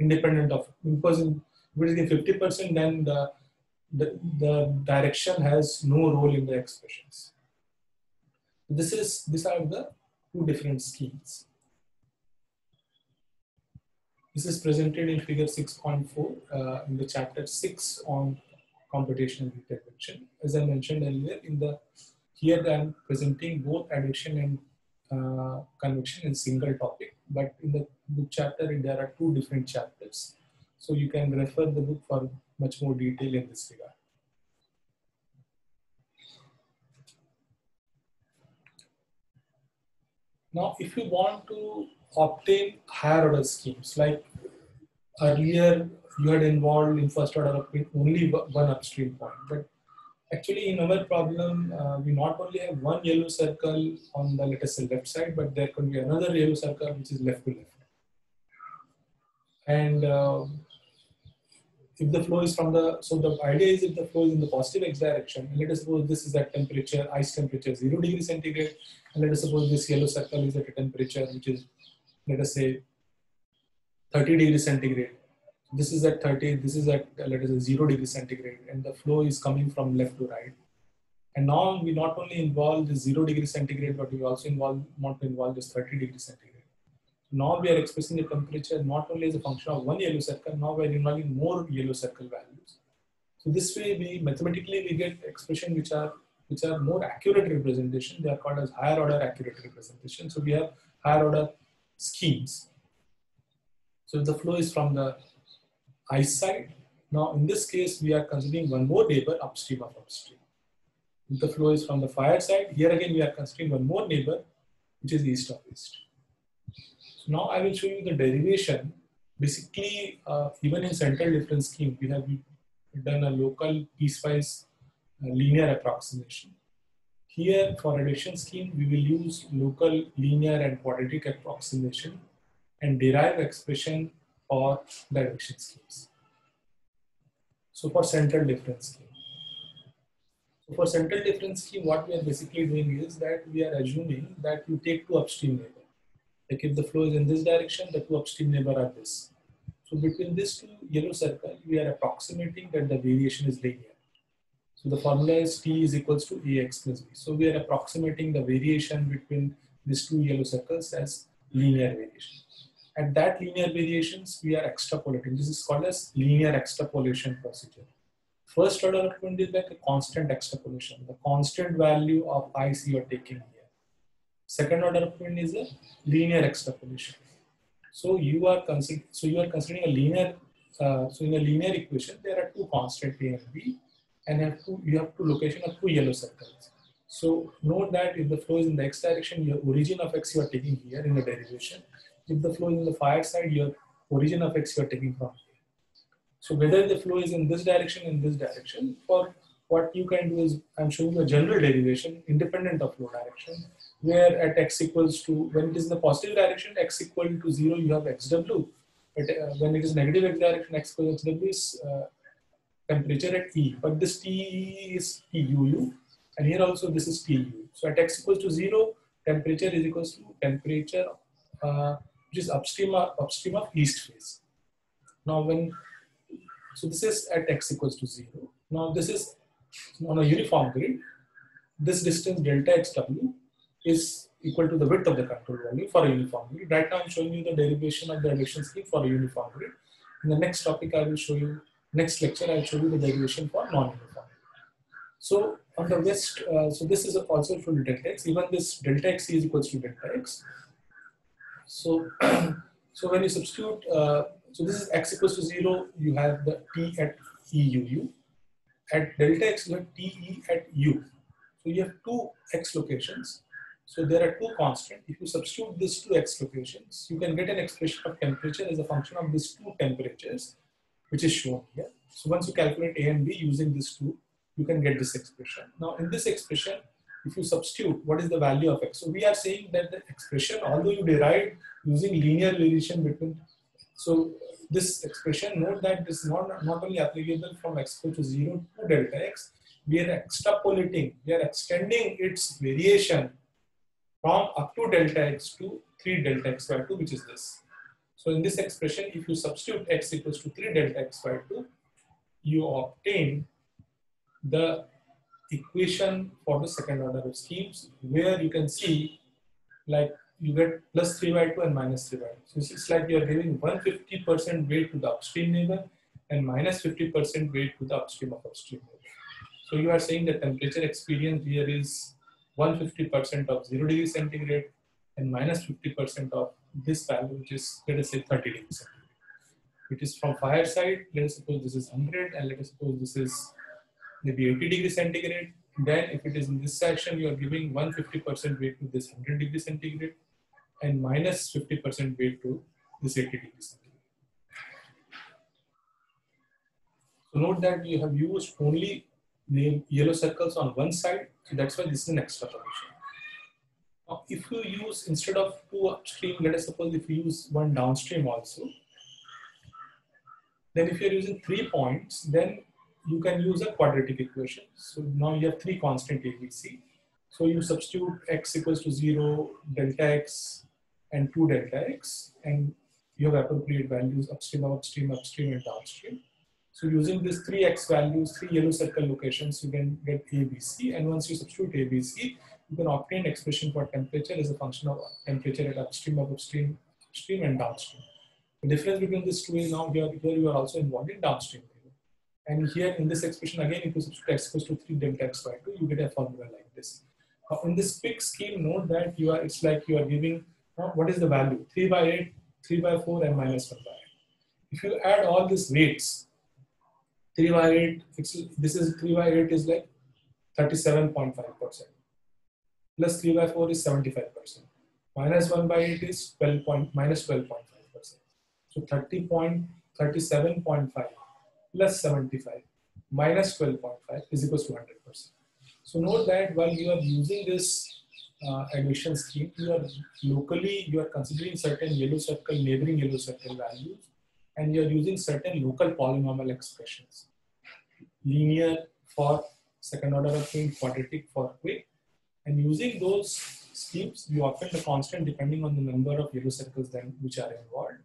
A: independent of, because in, if it is 50%, then the, the, the direction has no role in the expressions. This is, these are the two different schemes. This is presented in figure 6.4 uh, in the chapter 6 on computational heat advection. As I mentioned earlier, in the here I am presenting both advection and uh, convection in single topic, but in the book chapter there are two different chapters. So you can refer the book for much more detail in this regard. Now, if you want to obtain higher order schemes. Like earlier, you had involved in first order upwind only one upstream point, but actually in our problem, uh, we not only have one yellow circle on the let us say left side, but there could be another yellow circle which is left to left. And uh, if the flow is from the, so the idea is if the flow is in the positive x direction, and let us suppose this is at temperature, ice temperature 0 degree centigrade, and let us suppose this yellow circle is at a temperature which is let us say 30 degree centigrade. This is at 30, this is at let us say 0 degree centigrade and the flow is coming from left to right. And now we not only involve the 0 degree centigrade, but we also involve, want to involve this 30 degree centigrade. Now we are expressing the temperature not only as a function of one yellow circle, now we are involving more yellow circle values. So this way we mathematically we get expression which are which are more accurate representation. They are called as higher order accurate representation. So we have higher order schemes. So the flow is from the ice side. Now in this case, we are considering one more neighbor upstream of upstream. If the flow is from the fire side, here again we are considering one more neighbor, which is east of east. So now I will show you the derivation. Basically, uh, even in central difference scheme, we have done a local piecewise uh, linear approximation. Here for advection scheme, we will use local linear and quadratic approximation and derive expression for the advection schemes. So for central difference scheme. So for central difference scheme, what we are basically doing is that we are assuming that you take two upstream. Like if the flow is in this direction, the two upstream neighbor are this. So between these two yellow circle, we are approximating that the variation is linear. So the formula is T is equals to Ax plus B. So we are approximating the variation between these two yellow circles as linear variation. At that linear variations, we are extrapolating. This is called as linear extrapolation procedure. First order upwind is like a constant extrapolation, the constant value of ic you are taking here. Second order upwind is a linear extrapolation. So you are considering, so you are considering a linear, uh, so in a linear equation, there are two constant A and B and have to, you have two location of two yellow circles. So note that if the flow is in the x direction, your origin of x you are taking here in the derivation. If the flow is in the fire side, your origin of x you are taking from here. So whether the flow is in this direction, in this direction, for what you can do is I'm showing a general derivation independent of flow direction, where at x equals to, when it is in the positive direction, x equal to zero, you have xw. But uh, when it is negative x direction, x equals xw is uh, temperature at T, but this T is TUU, and here also this is TU. So at x equals to zero, temperature is equals to temperature uh, which is upstream upstream of east face. Now when, so this is at x equals to zero. Now this is on a uniform grid, this distance delta xw is equal to the width of the control volume for a uniform grid. Right now I'm showing you the derivation of the advection scheme for a uniform grid. In the next topic I will show you, next lecture I'll show you the derivation for non-uniform. So on the west, uh, so this is a also for delta x, even this delta x is equals to delta x. So, [CLEARS THROAT] so when you substitute, uh, so this is x equals to zero, you have the t at EUU. At delta x, you have TE at U. So you have two x locations. So there are two constants. If you substitute these two x locations, you can get an expression of temperature as a function of these two temperatures, which is shown here. So once you calculate A and B using these two, you can get this expression. Now in this expression, if you substitute what is the value of x. So we are saying that the expression, although you derived using linear variation between, so this expression, note that this is not, not only applicable from x equal to 0 to delta x, we are extrapolating, we are extending its variation from up to delta x to 3 delta x by 2, which is this. So in this expression, if you substitute x equals to 3 delta x by 2, you obtain the equation for the second order of schemes where you can see like you get plus 3 by 2 and minus 3 by 2. So it's like you are giving 150% weight to the upstream neighbor and minus 50% weight to the upstream of upstream neighbor. So you are saying the temperature experience here is 150% of 0 degree centigrade and minus 50% of this value, which is let us say 30 degree centigrade. It is from fire side, let us suppose this is 100 and let us suppose this is maybe 80 degree centigrade. Then if it is in this section, you are giving 150% weight to this 100 degree centigrade and minus 50% weight to this 80 degree centigrade. So note that you have used only yellow circles on one side, that's why this is an extrapolation. Now, if you use, instead of two upstream, let us suppose if you use one downstream also, then if you're using three points, then you can use a quadratic equation. So now you have three constant ABC. So you substitute x equals to 0, delta x, and 2 delta x, and you have appropriate values upstream, upstream, upstream, and downstream. So using these three x values, three yellow circle locations, you can get ABC. And once you substitute ABC, you can obtain expression for temperature as a function of temperature at upstream upstream, upstream and downstream. The difference between these two is now here, here you are also involved in downstream. And here in this expression, again, if you substitute x equals to 3 delta x by 2, you get a formula like this. In this QUICK scheme, note that you are, it's like you are giving, uh, what is the value? 3 by 8, 3 by 4, and minus 1 by 8. If you add all these weights, 3 by 8, this is 3 by 8 is like 37.5%. Plus 3 by 4 is 75%. Minus 1 by 8 is 12 point, minus 12.5%. So 30.37.5 plus 75 minus 12.5 is equal to 100%. So note that while you are using this uh, advection scheme, you are locally, you are considering certain yellow circle, neighboring yellow circle values, and you are using certain local polynomial expressions. Linear for second order of thing, quadratic for QUICK. And using those schemes, you obtain the constant depending on the number of yellow circles then which are involved.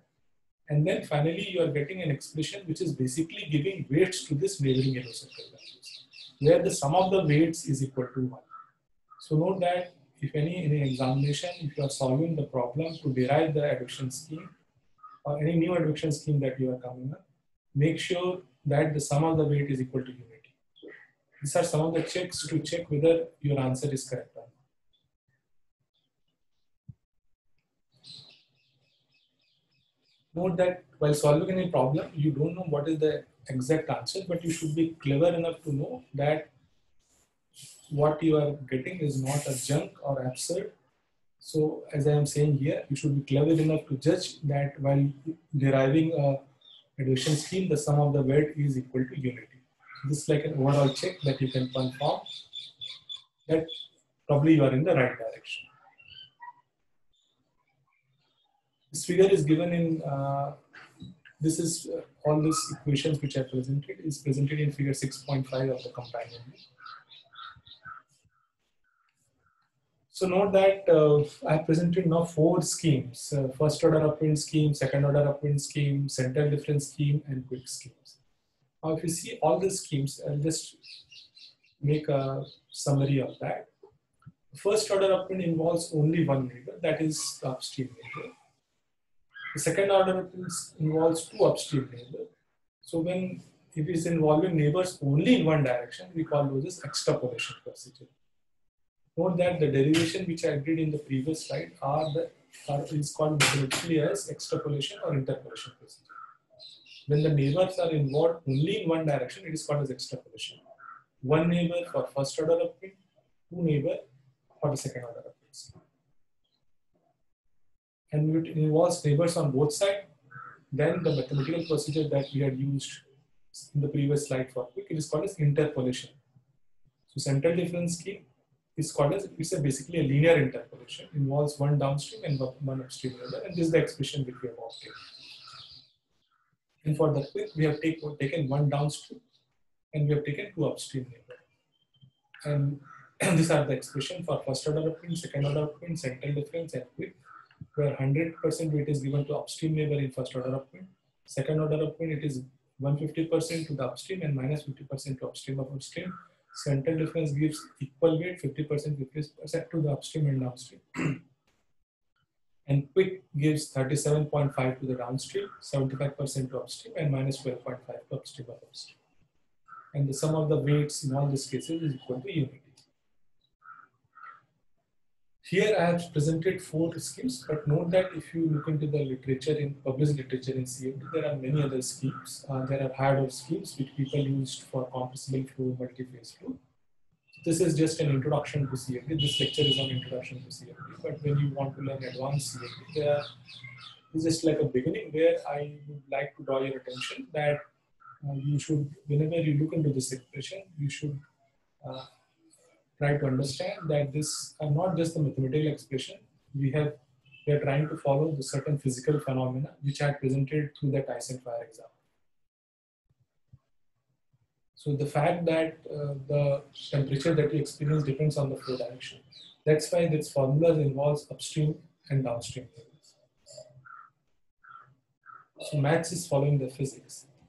A: And then finally, you are getting an expression which is basically giving weights to this neighboring yellow circle values, where the sum of the weights is equal to 1. So note that if any in an examination, if you are solving the problem to derive the advection scheme or any new advection scheme that you are coming up, make sure that the sum of the weight is equal to unity. These are some of the checks to check whether your answer is correct or not. note that while solving any problem, you don't know what is the exact answer, but you should be clever enough to know that what you are getting is not a junk or absurd. So as I am saying here, you should be clever enough to judge that while deriving a advection scheme, the sum of the weight is equal to unity. So this is like an overall check that you can confirm that probably you are in the right direction. This figure is given in, uh, this is uh, all these equations which I presented is presented in figure 6.5 of the companion. So note that uh, I presented now four schemes, uh, first order upwind scheme, second order upwind scheme, central difference scheme, and QUICK schemes. Now if you see all the schemes, I'll just make a summary of that. first order upwind involves only one neighbor, that is the upstream neighbor. The second order upwind involves two upstream neighbors. So when if it is involving neighbors only in one direction, we call those as extrapolation procedure. Note that the derivation which I did in the previous slide are the are, is called mathematically as extrapolation or interpolation procedure. When the neighbors are involved only in one direction, it is called as extrapolation. One neighbor for first order upwind, two neighbor for the second order upwinds. And it involves neighbors on both sides. Then the mathematical procedure that we had used in the previous slide for QUICK, it is called as interpolation. So central difference scheme is called as it's a basically a linear interpolation. Involves one downstream and one upstream neighbor, and this is the expression which we have obtained. And for the QUICK, we have take, taken one downstream and we have taken two upstream neighbor. And, [CLEARS THROAT] these are the expression for first order upwind, second order upwind, central difference, and QUICK, where 100% weight is given to upstream neighbor in first order upwind. Second order upwind, it is 150% to the upstream and minus 50% to upstream of upstream. Central difference gives equal weight, 50%, 50% to the upstream and downstream. [CLEARS THROAT] and QUICK gives 37.5 to the downstream, 75% to upstream, and minus 12.5 to upstream of upstream. And the sum of the weights in all these cases is equal to unity. Here I have presented four schemes, but note that if you look into the literature in published literature in CFD, there are many other schemes. Uh, there are higher schemes which people used for compressible flow, multi-phase flow. This is just an introduction to CFD. This lecture is on introduction to CFD, but when you want to learn advanced there is just like a beginning where I would like to draw your attention that uh, you should, whenever you look into this expression, you should uh, try to understand that this are not just the mathematical expression. We have we are trying to follow the certain physical phenomena which I presented through the Tyson fire example. So the fact that uh, the temperature that you experience depends on the flow direction. That's why this formula involves upstream and downstream. So maths is following the physics.